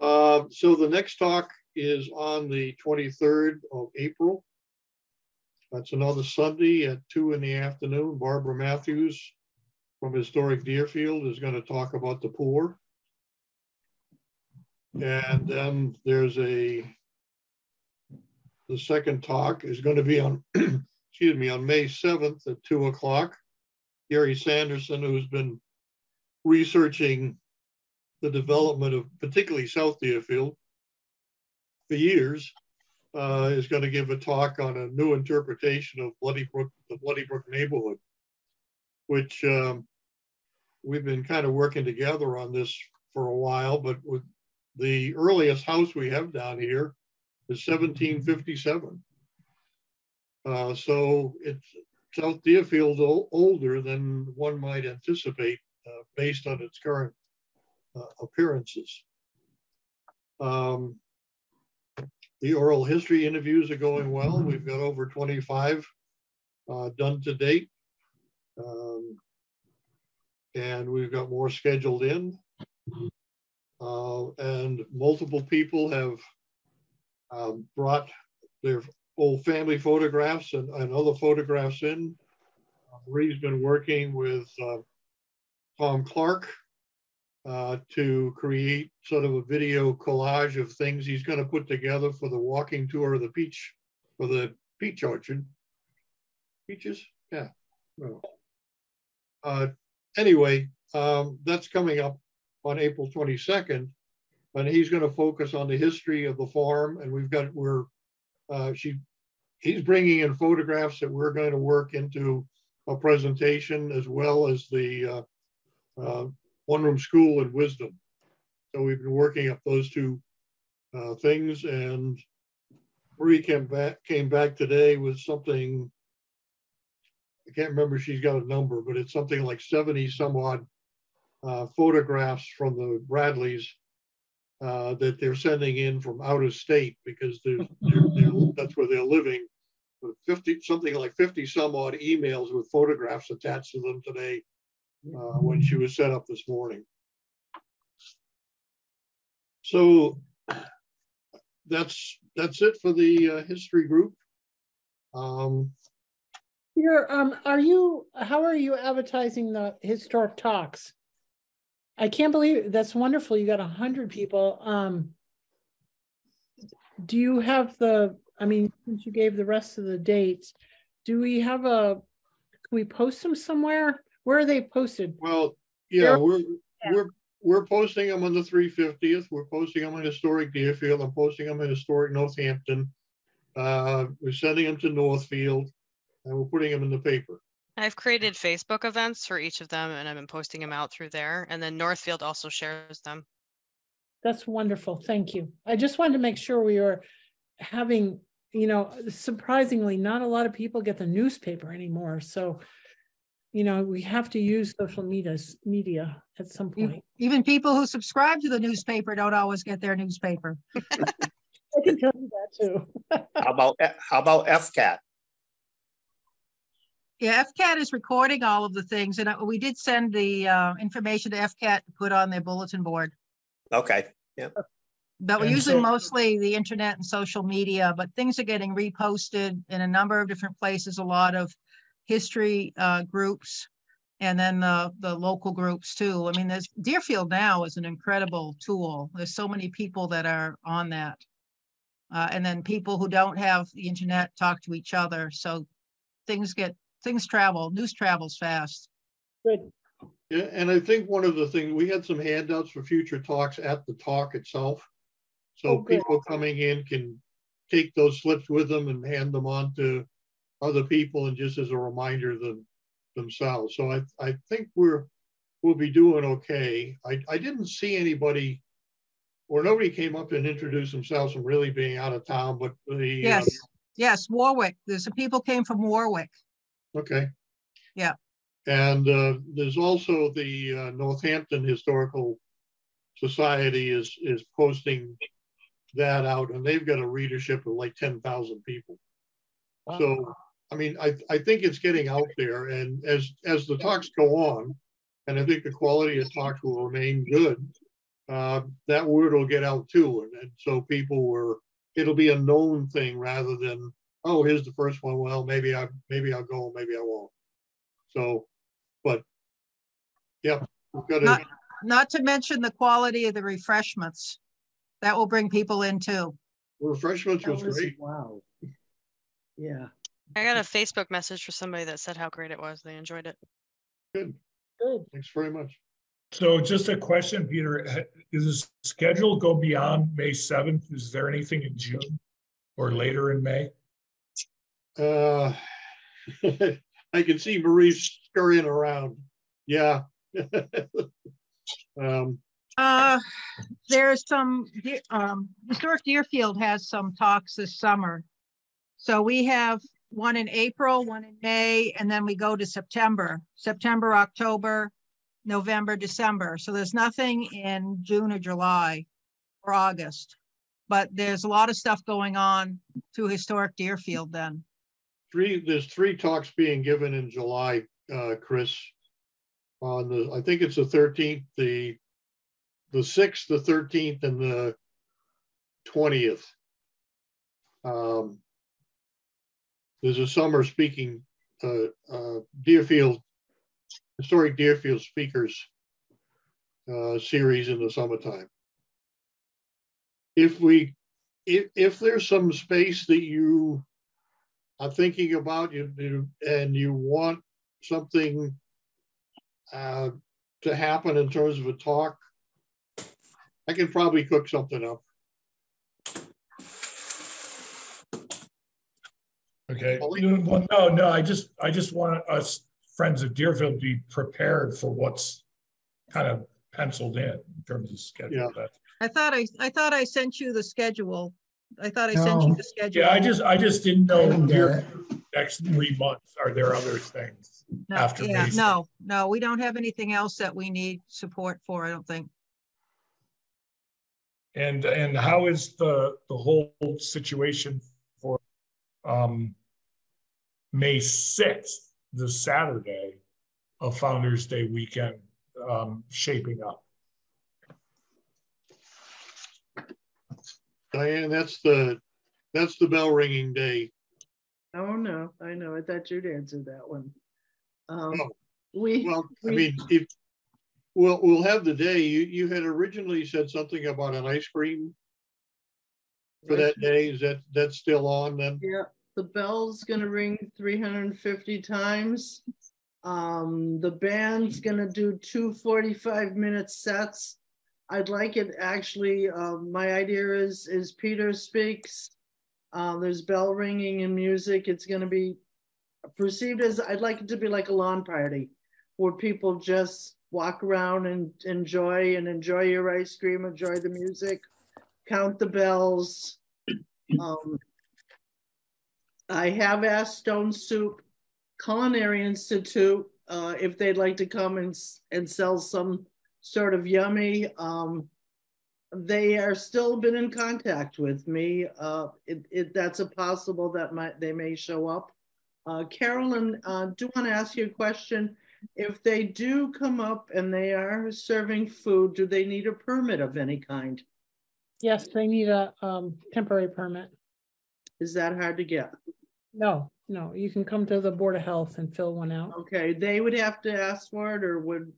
Uh, so the next talk is on the twenty-third of April. That's another Sunday at two in the afternoon. Barbara Mathews from Historic Deerfield is going to talk about the poor. And then there's a, the second talk is going to be on, excuse me, on May seventh at two o'clock. Gary Sanderson, who's been researching the development of particularly South Deerfield for years, uh, is going to give a talk on a new interpretation of Bloody Brook, the Bloody Brook neighborhood, which um, we've been kind of working together on this for a while, but with the earliest house we have down here is 1757. Uh, so it's South Deerfield older than one might anticipate uh, based on its current uh, appearances. Um, the oral history interviews are going well. We've got over 25 uh, done to date. Um, and we've got more scheduled in. Uh, and multiple people have um, brought their old family photographs and, and other photographs in. Marie's been working with uh, Tom Clark uh, to create sort of a video collage of things he's going to put together for the walking tour of the peach, for the peach orchard. Peaches? Yeah. Well, Uh, anyway, um, that's coming up on April 22nd. And he's going to focus on the history of the farm. And we've got, we're, uh, she, he's bringing in photographs that we're going to work into a presentation as well as the uh, uh, one room school and wisdom. So we've been working up those two uh, things and Marie came back came back today with something. I can't remember she's got a number, but it's something like 70 some odd uh, photographs from the Bradleys uh, that they're sending in from out of state because they're, they're, they're, that's where they're living. But 50 something like 50 some odd emails with photographs attached to them today uh, when she was set up this morning. So that's that's it for the uh, history group. Um,
You're, um, are you, how are you advertising the historic talks? I can't believe, that's wonderful. You got a hundred people. Um. Do you have the, I mean, since you gave the rest of the dates, do we have a, can we post them somewhere? Where are they posted?
well, yeah,
They're-
we're
yeah.
we're we're posting them on the 350th. We're posting them on historic Deerfield. I'm posting them in historic Northampton. Uh, we're sending them to Northfield, and we're putting them in the paper.
I've created Facebook events for each of them and I've been posting them out through there. And then Northfield also shares them.
That's wonderful. Thank you. I just wanted to make sure we are having, you know, surprisingly, not a lot of people get the newspaper anymore. So, you know, we have to use social medias, media at some point.
Even people who subscribe to the newspaper don't always get their newspaper.
I can tell you that too.
How about, how about FCAT?
Yeah, FCAT is recording all of the things and uh, we did send the uh, information to FCAT to put on their bulletin board.
Okay, Yeah.
But we
And
usually
so-
mostly the internet and social media, but things are getting reposted in a number of different places, a lot of history uh groups. And then the the local groups too. I mean, there's Deerfield now is an incredible tool. There's so many people that are on that. Uh, and then people who don't have the internet talk to each other, so things get, things travel, news travels fast.
Good.
Yeah, and I think one of the things, we had some handouts for future talks at the talk itself. So
Oh,
people coming in can take those slips with them and hand them on to other people and just as a reminder them themselves. So I, I think we're, we'll be doing okay. I, I didn't see anybody or nobody came up and introduced themselves from really being out of town, but the. uh,
Yes, yes, Warwick, there's some people came from Warwick.
Okay.
Yeah.
And uh, there's also the uh, Northampton Historical Society is is posting that out, and they've got a readership of like ten thousand people. So, I mean, I I think it's getting out there, and as as the talks go on, and I think the quality of talks will remain good. Uh, that word will get out too, and, and so people were. It'll be a known thing rather than oh, here's the first one. Well, maybe I maybe I'll go, maybe I won't. So, but yeah, we've got to.
Not- Not to mention the quality of the refreshments. That will bring people in too.
Refreshments was
was-
great.
Wow. Yeah.
I got a Facebook message for somebody that said how great it was. They enjoyed it.
Good.
Good.
Thanks very much.
So just a question, Peter, ha- is this schedule go beyond May seventh? Is there anything in June or later in May?
Uh, I can see Marie scurrying around. Yeah. um,
Uh, there's some, De- um, Historic Deerfield has some talks this summer. So we have one in April, one in May, and then we go to September, September, October, November, December. So there's nothing in June or July or August. But there's a lot of stuff going on through Historic Deerfield then.
three, there's three talks being given in July, uh, Chris. On the, I think it's the thirteenth, the, the sixth, the thirteenth and the twentieth. Um, there's a summer speaking, uh, uh, Deerfield, historic Deerfield speakers uh, series in the summertime. If we, if, if there's some space that you are thinking about you, you- and you want something uh, to happen in terms of a talk, I can probably cook something up.
Okay, no, well, no, no, I just, I just want us, friends of Deerfield, to be prepared for what's kind of penciled in, in terms of schedule. That-
I thought I, I thought I sent you the schedule. I thought I sent you the schedule.
Yeah, I just, I just didn't know,
didn't get
next three months, are there other things?
No,
after
yeah,
May
no, no, we don't have anything else that we need support for, I don't think.
And, and how is the, the whole situation for, um, May sixth, the Saturday of Founder's Day weekend, um, shaping up?
Diane, that's the, that's the bell ringing day.
Oh, no, I know. I thought you'd answer that one. Um,
Oh,
we,
Well, I mean, if, we'll, we'll have the day, you, you had originally said something about an ice cream for that day, is that, that's still on then?
Yeah, the bell's ring three hundred and fifty times. Um, the band's gonna do two 45 minute sets. I'd like it actually, uh, my idea is, is Peter speaks. Uh, there's bell ringing and music. It's gonna be perceived as, I'd like it to be like a lawn party where people just walk around and enjoy and enjoy your ice cream, enjoy the music, count the bells. Um, I have asked Stone Soup Culinary Institute uh, if they'd like to come and, and sell some sort of yummy. Um, they are still been in contact with me. Uh, it, it, that's a possible that might, they may show up. Uh, Carolyn, uh, do want to ask you a question. If they do come up and they are serving food, do they need a permit of any kind?
Yes, they need a um temporary permit.
Is that hard to get?
No, no, you can come to the Board of Health and fill one out.
Okay, they would have to ask for it or would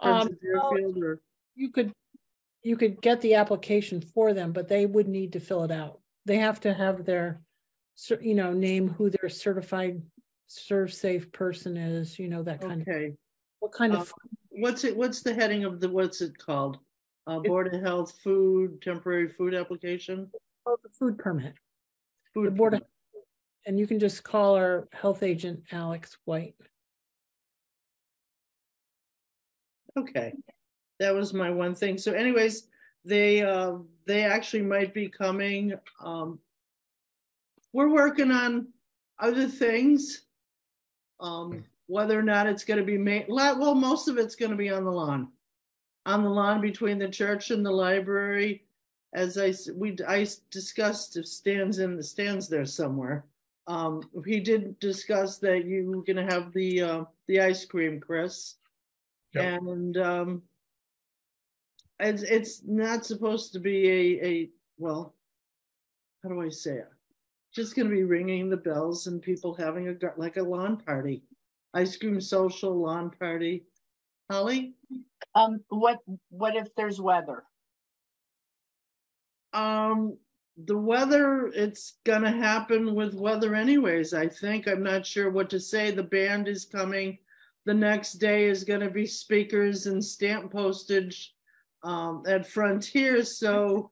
Um,
Deerfield or,
you could, you could get the application for them, but they would need to fill it out. They have to have their, you know, name who their certified ServSafe person is, you know, that kind of,
okay.
what kind
Uh,
of,
What's it, what's the heading of the, what's it called? Uh, Board of Health Food, temporary food application?
oh, the food permit. The
Food
Board of,
permit.
And you can just call our health agent, Alex White.
Okay, that was my one thing. So anyways, they, uh, they actually might be coming. Um, we're working on other things. Um, whether or not it's gonna be made, well, most of it's gonna be on the lawn. On the lawn between the church and the library. As I we, I discussed if stands in, the stands there somewhere. Um, he did discuss that you were gonna have the, uh, the ice cream, Chris.
Yep.
And, um, it's, it's not supposed to be a, a, well, how do I say it? Just gonna be ringing the bells and people having a, like a lawn party. Ice cream social lawn party. Holly?
Um, what, what if there's weather?
Um, the weather, it's gonna happen with weather anyways, I think. I'm not sure what to say. The band is coming. The next day is gonna be speakers and stamp postage um, at Frontier, so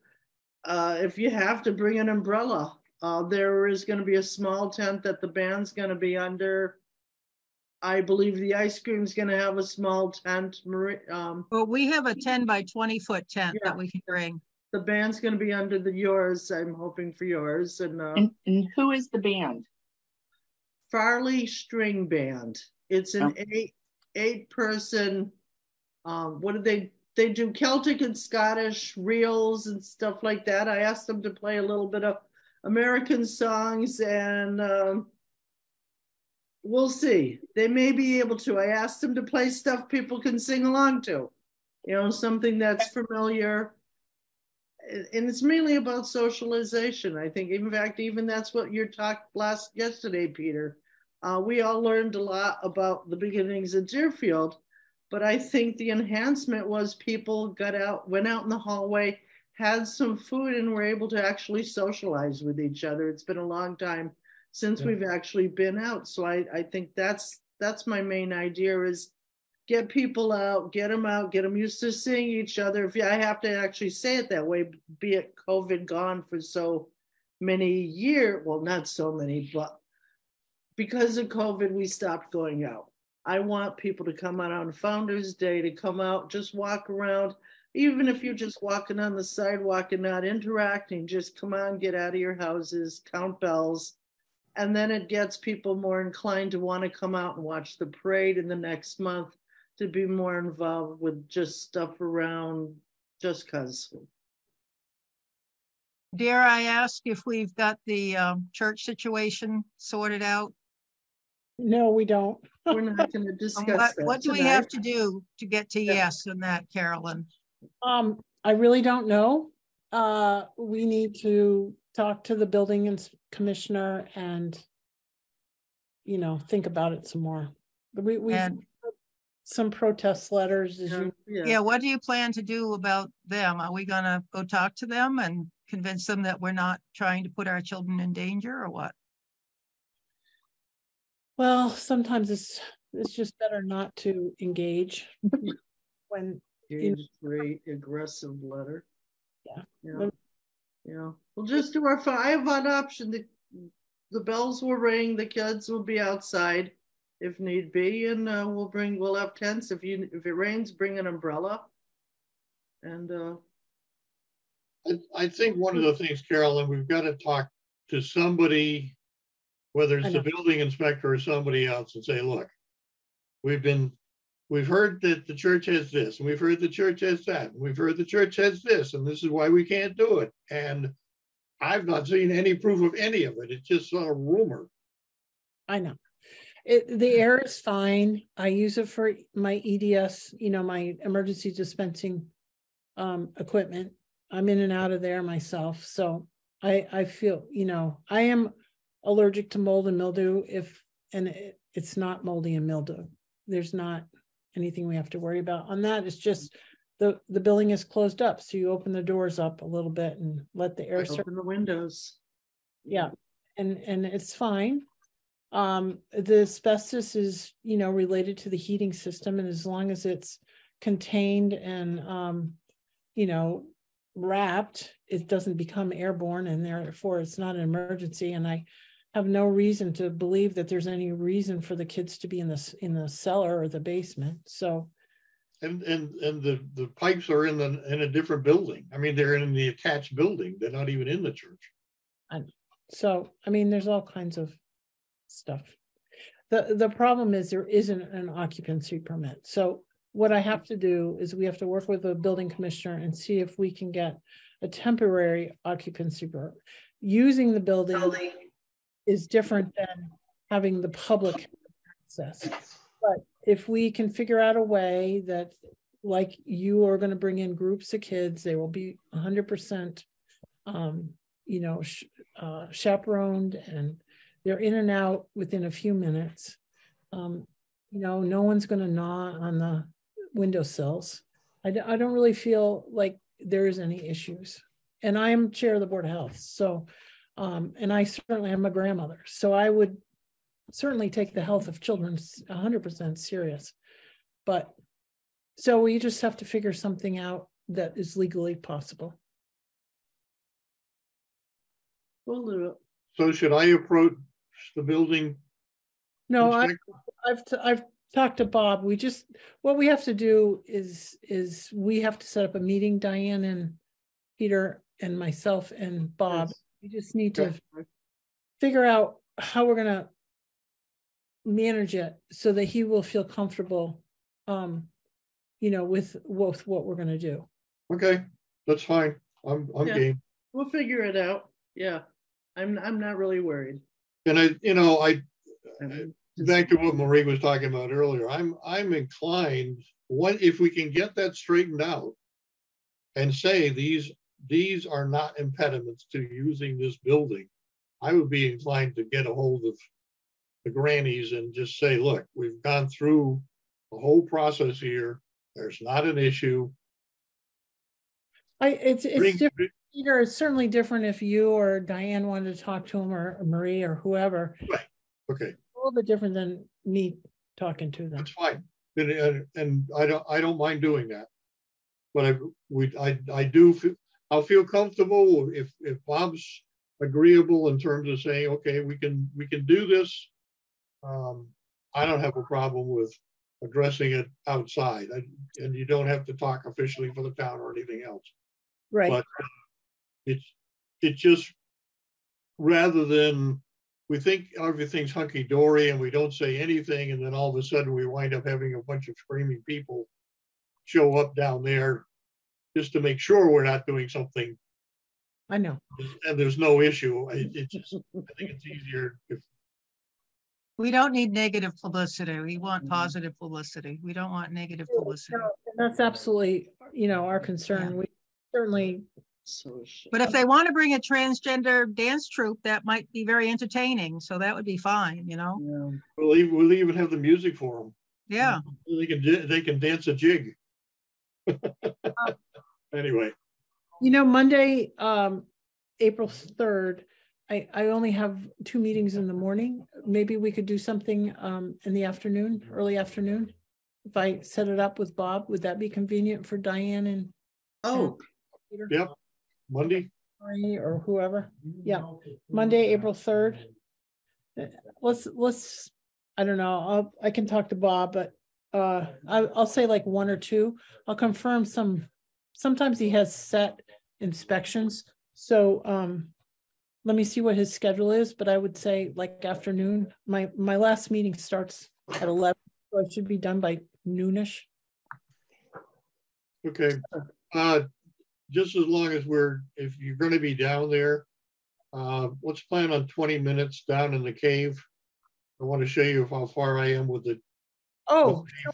uh, if you have to bring an umbrella, uh, there is gonna be a small tent that the band's gonna be under. I believe the ice cream's gonna have a small tent, Marie, um,
But we have a ten by twenty foot tent
Yeah.
that we can bring.
The band's gonna be under the yours. I'm hoping for yours and, uh,
And, and who is the band?
Farley String Band. It's an
Oh.
eight, eight person, um, what do they, they do Celtic and Scottish reels and stuff like that. I asked them to play a little bit of American songs and, um, we'll see. They may be able to. I asked them to play stuff people can sing along to. You know, something that's familiar. And it's mainly about socialization. I think, in fact, even that's what you talked last yesterday, Peter. Uh, we all learned a lot about the beginnings of Deerfield, but I think the enhancement was people got out, went out in the hallway, had some food, and were able to actually socialize with each other. It's been a long time since
Yeah.
we've actually been out, so I, I think that's that's my main idea is get people out, get them out, get them used to seeing each other. If I have to actually say it that way, be it COVID gone for so many years, well, not so many, but because of COVID, we stopped going out. I want people to come out on Founders Day to come out, just walk around. Even if you're just walking on the sidewalk and not interacting, just come on, get out of your houses, count bells. And then it gets people more inclined to want to come out and watch the parade in the next month to be more involved with just stuff around just cause.
Dare I ask if we've got the um, church situation sorted out?
No, we don't.
We're not gonna discuss
What,
that
what do we have to do to get to
Yeah.
yes on that, Carolyn?
Um, I really don't know. Uh, we need to talk to the building ins- commissioner and you know, think about it some more. We, we,
And-
some protest letters, as
Yeah,
you,
yeah.
Yeah, what do you plan to do about them? Are we gonna go talk to them and convince them that we're not trying to put our children in danger or what?
well, sometimes it's, it's just better not to engage. When, you know-
Age three aggressive letter.
Yeah.
Yeah.
But-
Yeah, we'll just do our, fi- I have one option, the, the bells will ring, the kids will be outside if need be, and, uh, we'll bring, we'll have tents, if you, if it rains, bring an umbrella. And, uh,
I, I think one of the things, Carolyn, we've got to talk to somebody, whether it's the building inspector or somebody else and say, look, we've been, we've heard that the church has this, and we've heard the church has that, and we've heard the church has this, and this is why we can't do it. And I've not seen any proof of any of it. It's just a rumor.
I know. It, the air is fine. I use it for my EDS, you know, my emergency dispensing um, equipment. I'm in and out of there myself, so I, I feel, you know, I am allergic to mold and mildew if, and it, it's not moldy and mildew. There's not anything we have to worry about on that. It's just the, the building is closed up, so you open the doors up a little bit and let the air circulate
open the windows.
yeah, and, and it's fine. Um, the asbestos is, you know, related to the heating system, and as long as it's contained and, um, you know, wrapped, it doesn't become airborne, and therefore it's not an emergency, and I have no reason to believe that there's any reason for the kids to be in this, in the cellar or the basement, so,
And, and, and the, the pipes are in the, in a different building. I mean, they're in the attached building. They're not even in the church.
and So, I mean, there's all kinds of stuff. The, the problem is there isn't an occupancy permit. So what I have to do is we have to work with the building commissioner and see if we can get a temporary occupancy permit. Using the building is different than having the public access. But if we can figure out a way that, like you are gonna bring in groups of kids, they will be hundred percent um, you know, sh- uh, chaperoned and they're in and out within a few minutes. Um, you know, no one's going to gnaw on the windowsills. I, d- I don't really feel like there is any issues. And I am chair of the Board of Health. So, um, and I certainly am a grandmother. So I would certainly take the health of children 100% serious. But so we just have to figure something out that is legally possible.
We'll do it.
So should I approach the building?
No, I,
inspector?
I've, t- I've talked to Bob. We just, what we have to do is, is we have to set up a meeting, Diane and Peter and myself and Bob.
Yes.
We just need to
Okay.
figure out how we're gonna manage it so that he will feel comfortable, um, you know, with, with what we're gonna do.
Okay, that's fine. I'm, I'm
Yeah.
game.
We'll figure it out. Yeah. I'm, I'm not really worried.
And I, you know, I,
I'm
back to what Marie was talking about earlier, I'm, I'm inclined, what, if we can get that straightened out and say these, these are not impediments to using this building, I would be inclined to get a hold of the grannies and just say, look, we've gone through the whole process here. There's not an issue.
I, it's, it's
Bring-
different, Peter, it's certainly different if you or Diane wanted to talk to him or Marie or whoever. Right.
Okay,
A little bit different than me talking to them.
that's fine. And, and, and I don't, I don't mind doing that. But I, we, I, I do, feel I'll feel comfortable if, if Bob's agreeable in terms of saying, okay, we can, we can do this. Um, I don't have a problem with addressing it outside. I- And you don't have to talk officially for the town or anything else.
Right,
But it's, it just, rather than, we think everything's hunky dory and we don't say anything, and then all of a sudden we wind up having a bunch of screaming people show up down there just to make sure we're not doing something
I know.
and there's no issue. It, it just, I think it's easier if,
We don't need negative publicity. We want mm-hmm. positive publicity. We don't want negative publicity.
No, That's absolutely, you know, our concern. We certainly,
So she.
But if they want to bring a transgender dance troupe, that might be very entertaining. So that would be fine, you know?
Yeah.
we'll even, we'll even have the music for them.
Yeah.
They can, they can dance a jig. Anyway,
you know, Monday, um, April third, I, I only have two meetings in the morning. Maybe we could do something, um, in the afternoon, early afternoon. If I set it up with Bob, would that be convenient for Diane and
Oh,
Peter?
Yep. Monday,
Or whoever? Yeah, Monday, April third. Let's, let's, I don't know, I'll, I can talk to Bob, but, uh, I, I'll say like one or two. I'll confirm some, sometimes he has set inspections, so, um, let me see what his schedule is, but I would say like afternoon. My, my last meeting starts at eleven, so I should be done by noonish.
okay. Uh, just as long as we're, if you're gonna be down there, uh, let's plan on twenty minutes down in the cave. I want to show you how far I am with the,
Oh, sure,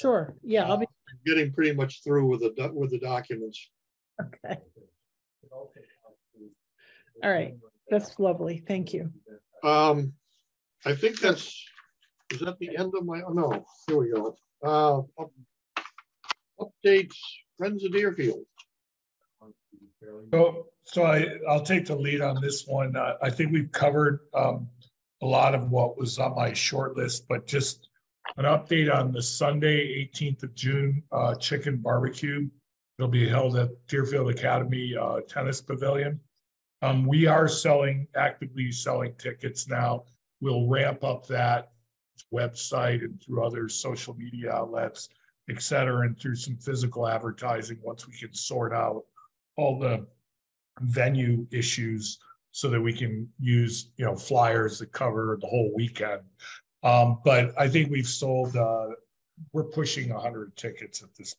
sure, yeah, I'll be,
getting pretty much through with the, with the documents.
okay. All right, that's lovely, thank you.
Um, I think that's, is that the end of my, oh, no, here we go. Uh, updates, Friends of Deerfield.
So, so I, I'll take the lead on this one. Uh, I think we've covered, um, a lot of what was on my short list, but just an update on the Sunday, eighteenth of June, uh, chicken barbecue. It'll be held at Deerfield Academy, uh, Tennis Pavilion. Um, we are selling, actively selling tickets now. We'll ramp up that website and through other social media outlets, et cetera, and through some physical advertising, once we can sort out all the venue issues so that we can use, you know, flyers that cover the whole weekend. Um, but I think we've sold, uh, we're pushing hundred tickets at this.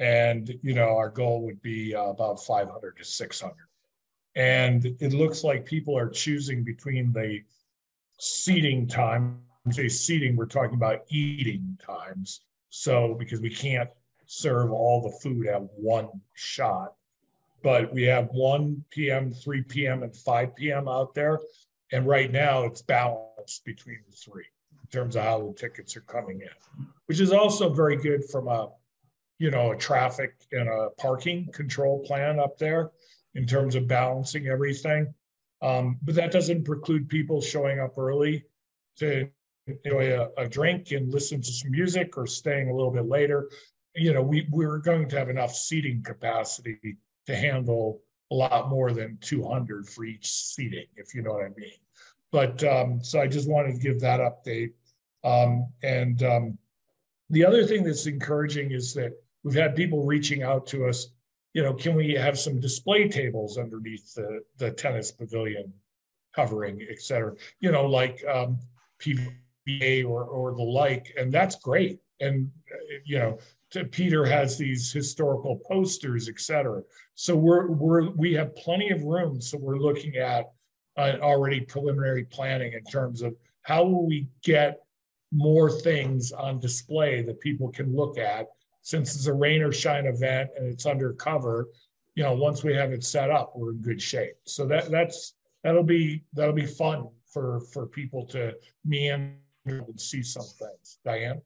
And, you know, our goal would be uh, about five hundred to six hundred. And it looks like people are choosing between the seating time, when say seating, we're talking about eating times. So, because we can't serve all the food at one shot. But we have one PM, three PM, and five PM out there. And right now it's balanced between the three in terms of how the tickets are coming in, which is also very good from a, you know, a traffic and a parking control plan up there in terms of balancing everything. Um, but that doesn't preclude people showing up early to enjoy a, a drink and listen to some music or staying a little bit later. You know, we, we're going to have enough seating capacity to handle a lot more than 200 for each seating, if you know what I mean. But um, so I just wanted to give that update. Um, and um, the other thing that's encouraging is that we've had people reaching out to us. You know, can we have some display tables underneath the the tennis pavilion covering, et cetera? You know, like um, PVA or or the like, and that's great. And uh, you know, Peter has these historical posters, et cetera. So we're we're we have plenty of room. So we're looking at uh, already preliminary planning in terms of how will we get more things on display that people can look at since it's a rain or shine event and it's undercover you know, once we have it set up, we're in good shape. So that, that's, that'll be, that'll be fun for, for people to meander and see some things. Diane?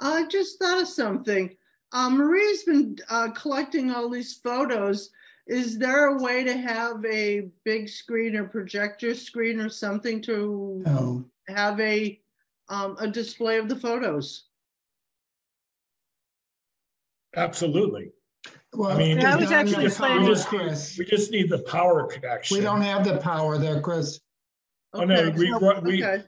I just thought of something. Uh, Marie's been uh, collecting all these photos. Is there a way to have a big screen or projector screen or something to
Oh,
have a um, a display of the photos?
Absolutely.
well.
mean,
Yeah, I was
we
actually
the
planning-
We just,
Chris.
we just need the power connection.
We don't have the power there, Chris.
Oh, no, we,
so-
we,
okay.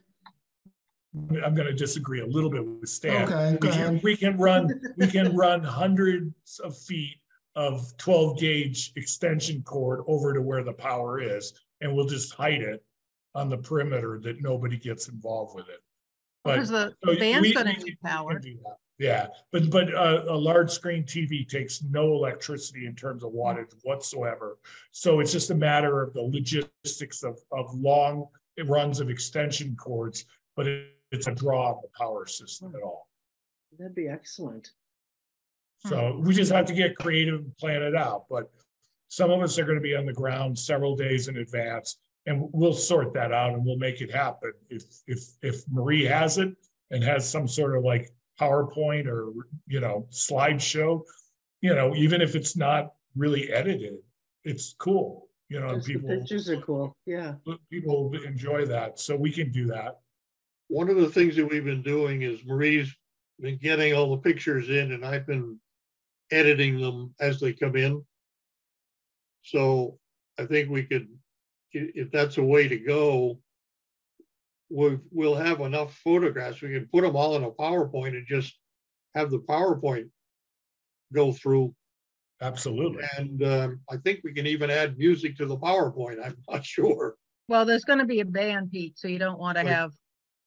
I'm gonna disagree a little bit with Stan.
Okay, go
We can, we can run, we can run hundreds of feet of twelve gauge extension cord over to where the power is, and we'll just hide it on the perimeter that nobody gets involved with it. But
Because the
so
band's
we-
gonna need power.
do that. Yeah, but, but uh, a, a large screen TV takes no electricity in terms of wattage whatsoever. So it's just a matter of the logistics of, of long runs of extension cords, but it- it's a draw on the power system at all.
That'd be excellent.
So we just have to get creative and plan it out, but some of us are gonna be on the ground several days in advance. And we'll sort that out and we'll make it happen. If, if, if Marie has it and has some sort of like PowerPoint or, you know, slideshow, you know, even if it's not really edited, it's cool, you know, and
Just the
people,
pictures are cool. Yeah.
people enjoy that. So we can do that.
One of the things that we've been doing is Marie's been getting all the pictures in and I've been editing them as they come in. So I think we could, if that's a way to go, we'll, we'll have enough photographs. We can put them all in a PowerPoint and just have the PowerPoint go through.
Absolutely.
And um, I think we can even add music to the PowerPoint. I'm not sure.
Well, there's gonna be a band, Pete, so you don't want to
Right.
have,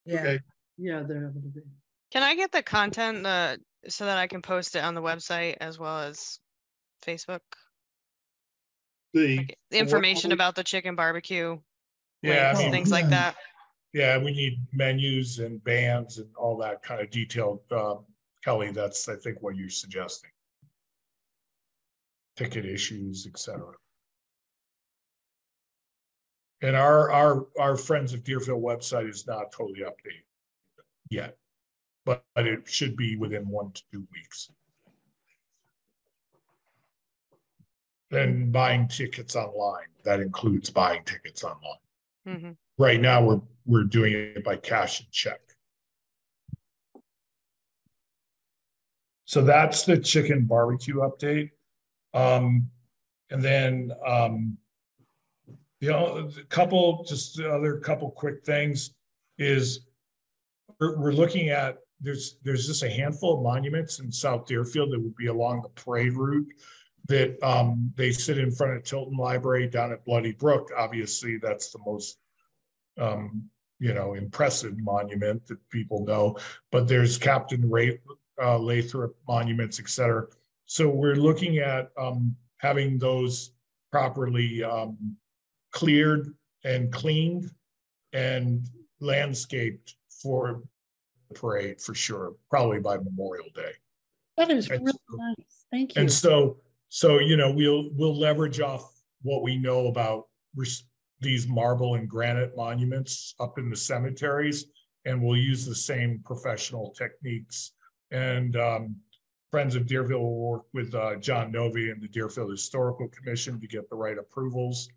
yeah.
Okay,
Yeah, they're having a big.
Can I get the content uh, so that I can post it on the website as well as Facebook?
the,
Like, the information
what-
about the chicken barbecue,
Yeah, I mean,
things like that.
Yeah, we need menus and bands and all that kind of detailed. Um, Kelly, that's, I think, what you're suggesting. Ticket issues, et cetera. And our, our, our Friends of Deerfield website is not totally updated yet. But, but it should be within one to two weeks. Then buying tickets online, that includes buying tickets online.
Mhm.
Right now, we're, we're doing it by cash and check. So that's the chicken barbecue update. Um, and then, um, you know, a couple, just the other couple quick things is we're, we're looking at, there's, there's just a handful of monuments in South Deerfield that would be along the parade route that, um, they sit in front of Tilton Library down at Bloody Brook. Obviously, that's the most um, you know, impressive monument that people know, but there's Captain Ray, uh, Lathrop monuments, et cetera. So we're looking at, um, having those properly, um, cleared and cleaned and landscaped for the parade for sure, probably by Memorial Day.
That is
And
really
so-
nice. Thank you.
And so, so, you know, we'll, we'll leverage off what we know about res- these marble and granite monuments up in the cemeteries. And we'll use the same professional techniques. And um, Friends of Deerfield will work with uh, John Novi and the Deerfield Historical Commission to get the right approvals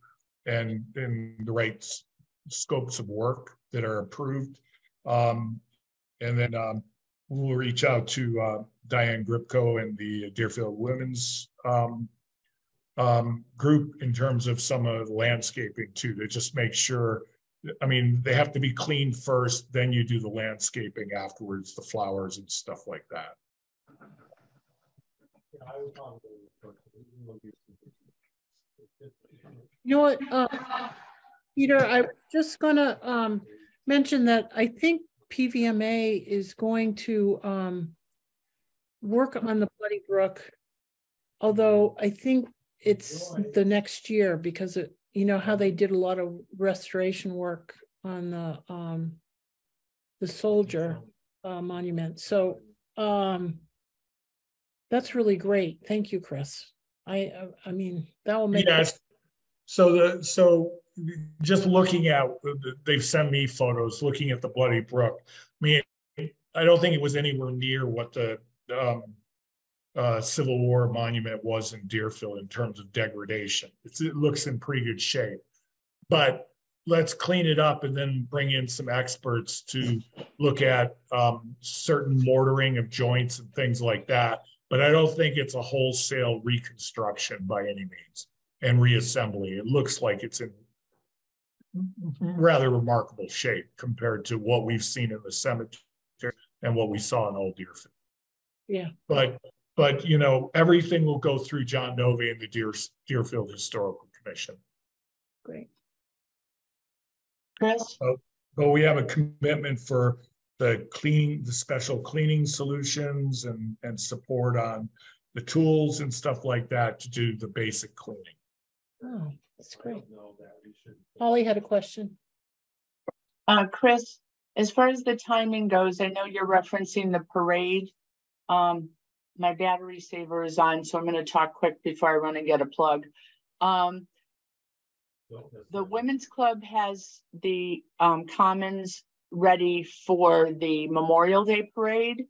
and, in the right s- scopes of work that are approved. Um, and then um, we'll reach out to uh, Diane Gripko and the Deerfield Women's um, um, group in terms of some of the landscaping too, to just make sure. I mean, they have to be cleaned first, then you do the landscaping afterwards, the flowers and stuff like that.
You know what, uh, Peter, I was just gonna, um, mention that I think PVMA is going to, um, work on the Bloody Brook. Although I think it's the next year because it, you know how they did a lot of restoration work on the, um, the soldier, uh, monument. So, um, that's really great. Thank you, Chris. I, I mean, that will make.
Yes. So the, so just looking at, they've sent me photos, looking at the Bloody Brook. I mean, I don't think it was anywhere near what the, um, uh, Civil War monument was in Deerfield in terms of degradation. It's, it looks in pretty good shape. But let's clean it up and then bring in some experts to look at, um, certain mortaring of joints and things like that. But I don't think it's a wholesale reconstruction by any means and reassembly. It looks like it's in rather remarkable shape compared to what we've seen in the cemetery and what we saw in Old Deerfield.
Yeah.
But, but, you know, everything will go through John Novey and the Deer, Deerfield Historical Commission.
Great.
Chris?
But we have a commitment for the cleaning, the special cleaning solutions and, and support on the tools and stuff like that to do the basic cleaning.
Oh, that's great. Holly had a question.
Uh, Chris, as far as the timing goes, I know you're referencing the parade. Um, my battery saver is on, so I'm gonna talk quick before I run and get a plug. Um, the women's club has the, um, commons ready for the Memorial Day parade.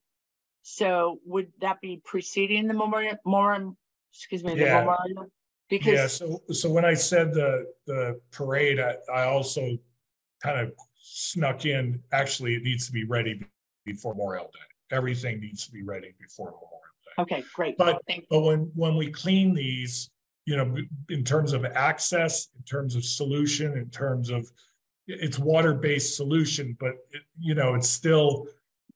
So would that be preceding the memorial, more, excuse me, the
Yeah.
Memorial?
Yeah, so, so when I said the, the parade, I, I also kind of snuck in, actually, it needs to be ready before Memorial Day. Everything needs to be ready before Memorial Day.
okay, great.
But, but when, when we clean these, you know, in terms of access, in terms of solution, in terms of, it's water-based solution, but, it- you know, it's still,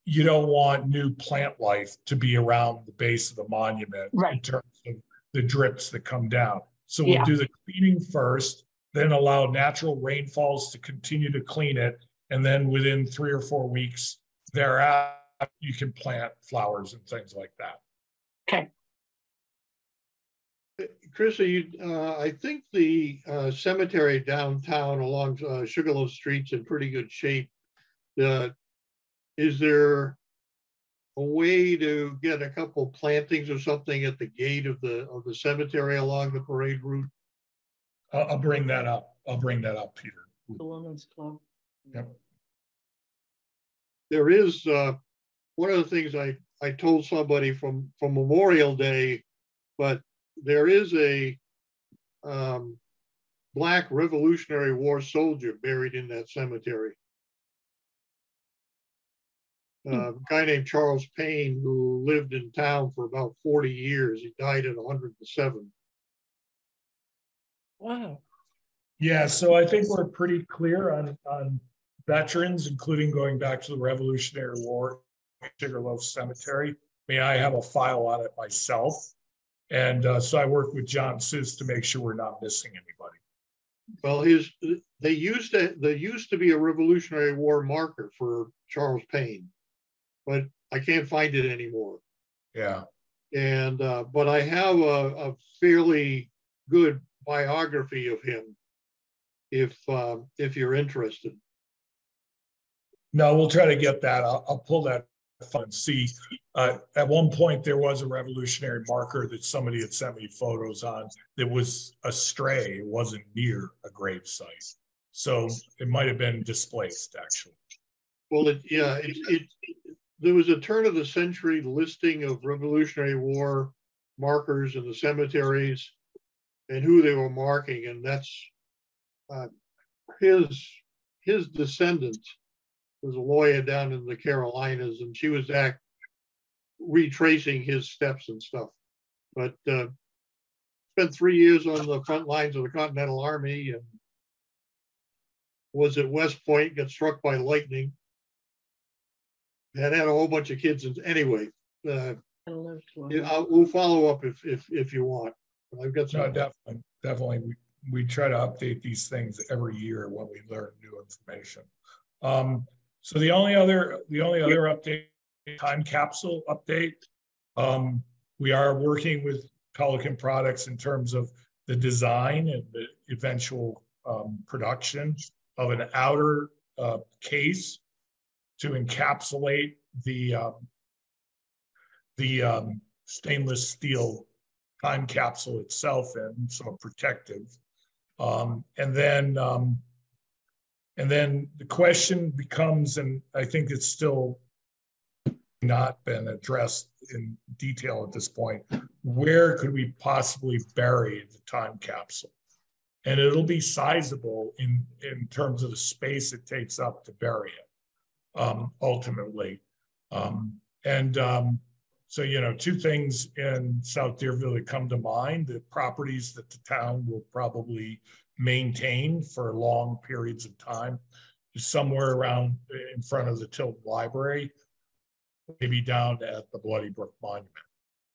you don't want new plant life to be around the base of the monument.
right.
In terms of the drips that come down. So we'll
Yeah.
do the cleaning first, then allow natural rainfalls to continue to clean it. And then within three or four weeks thereafter, you can plant flowers and things like that.
Okay,
Chris, are you, uh, I think the, uh, cemetery downtown along, uh, Sugarloaf Street's in pretty good shape. Uh, is there a way to get a couple plantings or something at the gate of the, of the cemetery along the parade route?
I'll, I'll bring that up. I'll bring that up, Peter.
The women's club.
Yep.
There is, uh, one of the things I, I told somebody from, from Memorial Day, but there is a, um, black Revolutionary War soldier buried in that cemetery. Uh, a guy named Charles Payne, who lived in town for about forty years. He died at hundred and seven.
Wow.
Yeah, so I think we're pretty clear on, on veterans, including going back to the Revolutionary War, Sugarloaf Cemetery. I mean, I have a file on it myself. And uh, so I work with John Sis to make sure we're not missing anybody.
Well, his, they used to, there used to be a Revolutionary War marker for Charles Payne. But I can't find it anymore.
Yeah.
And, uh, but I have a, a fairly good biography of him. If, uh, if you're interested.
No, we'll try to get that. I'll, I'll pull that and see. Uh, at one point, there was a revolutionary marker that somebody had sent me photos on that was astray. It wasn't near a grave site. So it might have been displaced, actually.
Well, it, yeah, it, it, there was a turn of the century listing of Revolutionary War markers in the cemeteries and who they were marking, and that's uh, his his descendant was a lawyer down in the Carolinas, and she was act retracing his steps and stuff. But uh, spent three years on the front lines of the Continental Army and was at West Point, got struck by lightning had had a whole bunch of kids and anyway, uh,
I lived one.
yeah, I'll, we'll follow up if, if, if you want. I've got
No,
some,
definitely, definitely. We, we try to update these things every year when we learn new information. Um, so the only other, the only other update, time capsule update. Um, we are working with Pelican Products in terms of the design and the eventual, um, production of an outer, uh, case to encapsulate the, um, the, um, stainless steel time capsule itself in, so protective. Um, and then, um, and then the question becomes, and I think it's still not been addressed in detail at this point, where could we possibly bury the time capsule? And it'll be sizable in, in terms of the space it takes up to bury it, um, ultimately. Um, and, um, so, you know, two things in South Deerfield that come to mind, the properties that the town will probably maintain for long periods of time is somewhere around in front of the Tilton Library, maybe down at the Bloody Brook Monument.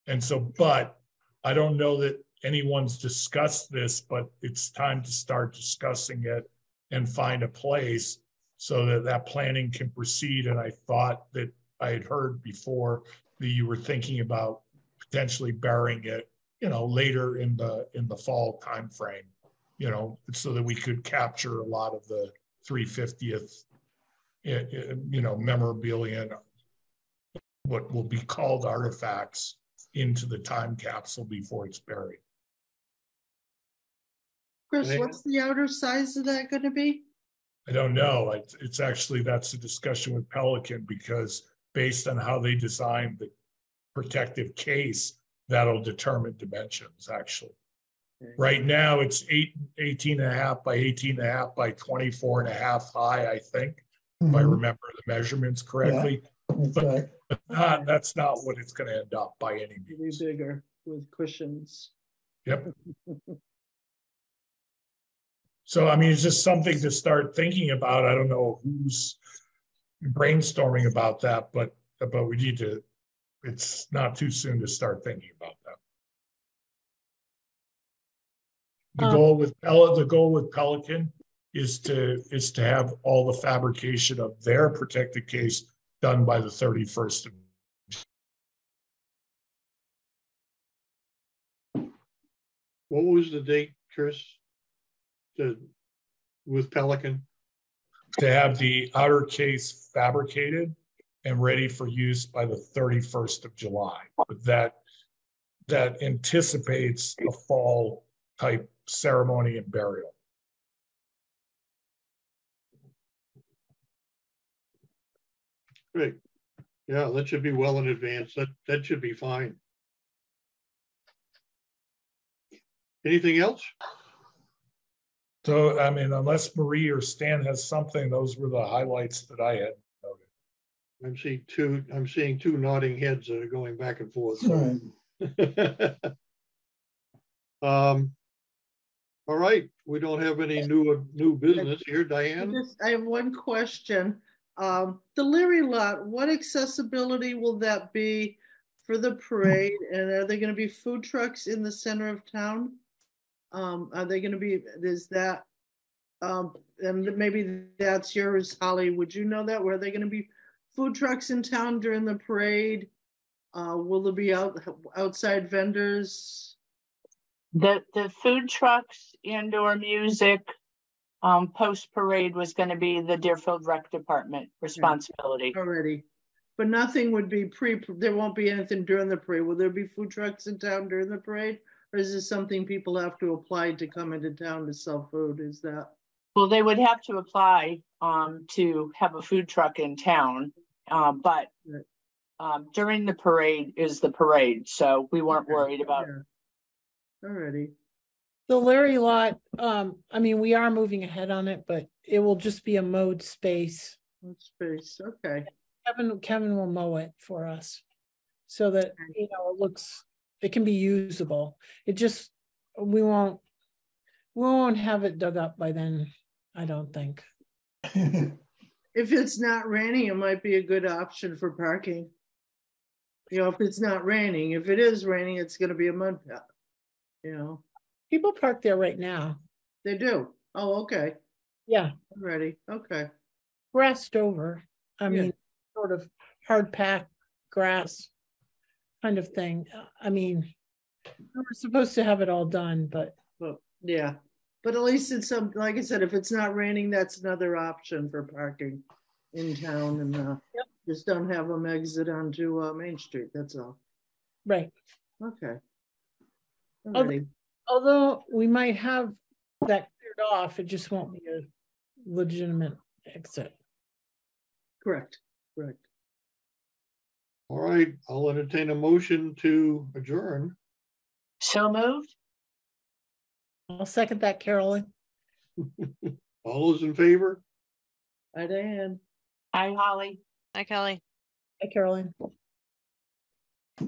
And so, but I don't know that anyone's discussed this, but it's time to start discussing it and find a place so that that planning can proceed. And I thought that I had heard before that you were thinking about potentially burying it, you know, later in the in the fall timeframe, you know, so that we could capture a lot of the 350th, eh, eh, you know, memorabilia, and what will be called artifacts into the time capsule before it's buried.
Chris, what's the outer size of that gonna be?
I don't know. It's, it's actually, that's a discussion with Pelican because based on how they designed the protective case, that'll determine dimensions, actually.
Okay.
Right now, it's eight, 18 and a half by 18 and a half by 24 and a half high, I think, if I
Mhm,
remember the measurements correctly.
that's right.
But not, that's not what it's gonna end up by any
It'll be
means.
bigger with cushions.
Yep. So I mean, it's just something to start thinking about. I don't know who's brainstorming about that, but, but we need to, it's not too soon to start thinking about that. The
Um,
goal with Pel, the goal with Pelican is to, is to have all the fabrication of their protected case done by the thirty-first of
What was the date, Chris? The, with Pelican?
to have the outer case fabricated and ready for use by the thirty-first of July. That, that anticipates a fall type ceremony and burial.
Great. Yeah, that should be well in advance. That, that should be fine. Anything else?
So, I mean, unless Marie or Stan has something, those were the highlights that I had noted.
I'm seeing two, I'm seeing two nodding heads that are going back and forth. so.
Right.
Um, all right, we don't have any new, new business here,
I
Diane?
just- I have one question. Um, the Leary lot, what accessibility will that be for the parade? And are there gonna be food trucks in the center of town? Um, are they gonna be, is that, um, and maybe that's yours, Holly, would you know that? Where Were there gonna be food trucks in town during the parade? Uh, will there be out, outside vendors?
The, the food trucks indoor music, um, post parade was gonna be the Deerfield Rec Department responsibility.
already. But nothing would be pre, there won't be anything during the parade. Will there be food trucks in town during the parade? Or is this something people have to apply to come into town to sell food? Is that?
Well, they would have to apply, um, to have a food truck in town, um, but um, during the parade is the parade, so we weren't
Okay,
worried about
Already,
The Larry lot, um, I mean, we are moving ahead on it, but it will just be a mowed space.
what space, okay,
Kevin, Kevin will mow it for us. So that, you know, it looks, it can be usable. It just, we won't, we won't have it dug up by then, I don't think.
if it's not raining, it might be a good option for parking. You know, if it's not raining, if it is raining, it's gonna be a mud pit. You know,
People park there right now.
they do, oh, okay,
Yeah,
ready, okay,
grassed over. I
Yeah.
mean, sort of hard packed grass kind of thing. I mean, we we're supposed to have it all done, but
but, yeah. But at least it's some, like I said, if it's not raining, that's another option for parking in town and, uh,
Yep.
just don't have them exit onto, uh, Main Street, that's all.
right.
Okay. Alrighty.
Although we might have that cleared off, it just won't be a legitimate exit.
Correct, correct.
All right, I'll entertain a motion to adjourn.
So moved?
I'll second that, Carolyn.
All those in favor?
Hi, Diane.
Hi, Holly.
Hi, Kelly.
Hi, Carolyn.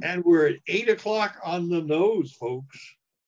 And we're at eight o'clock on the nose, folks.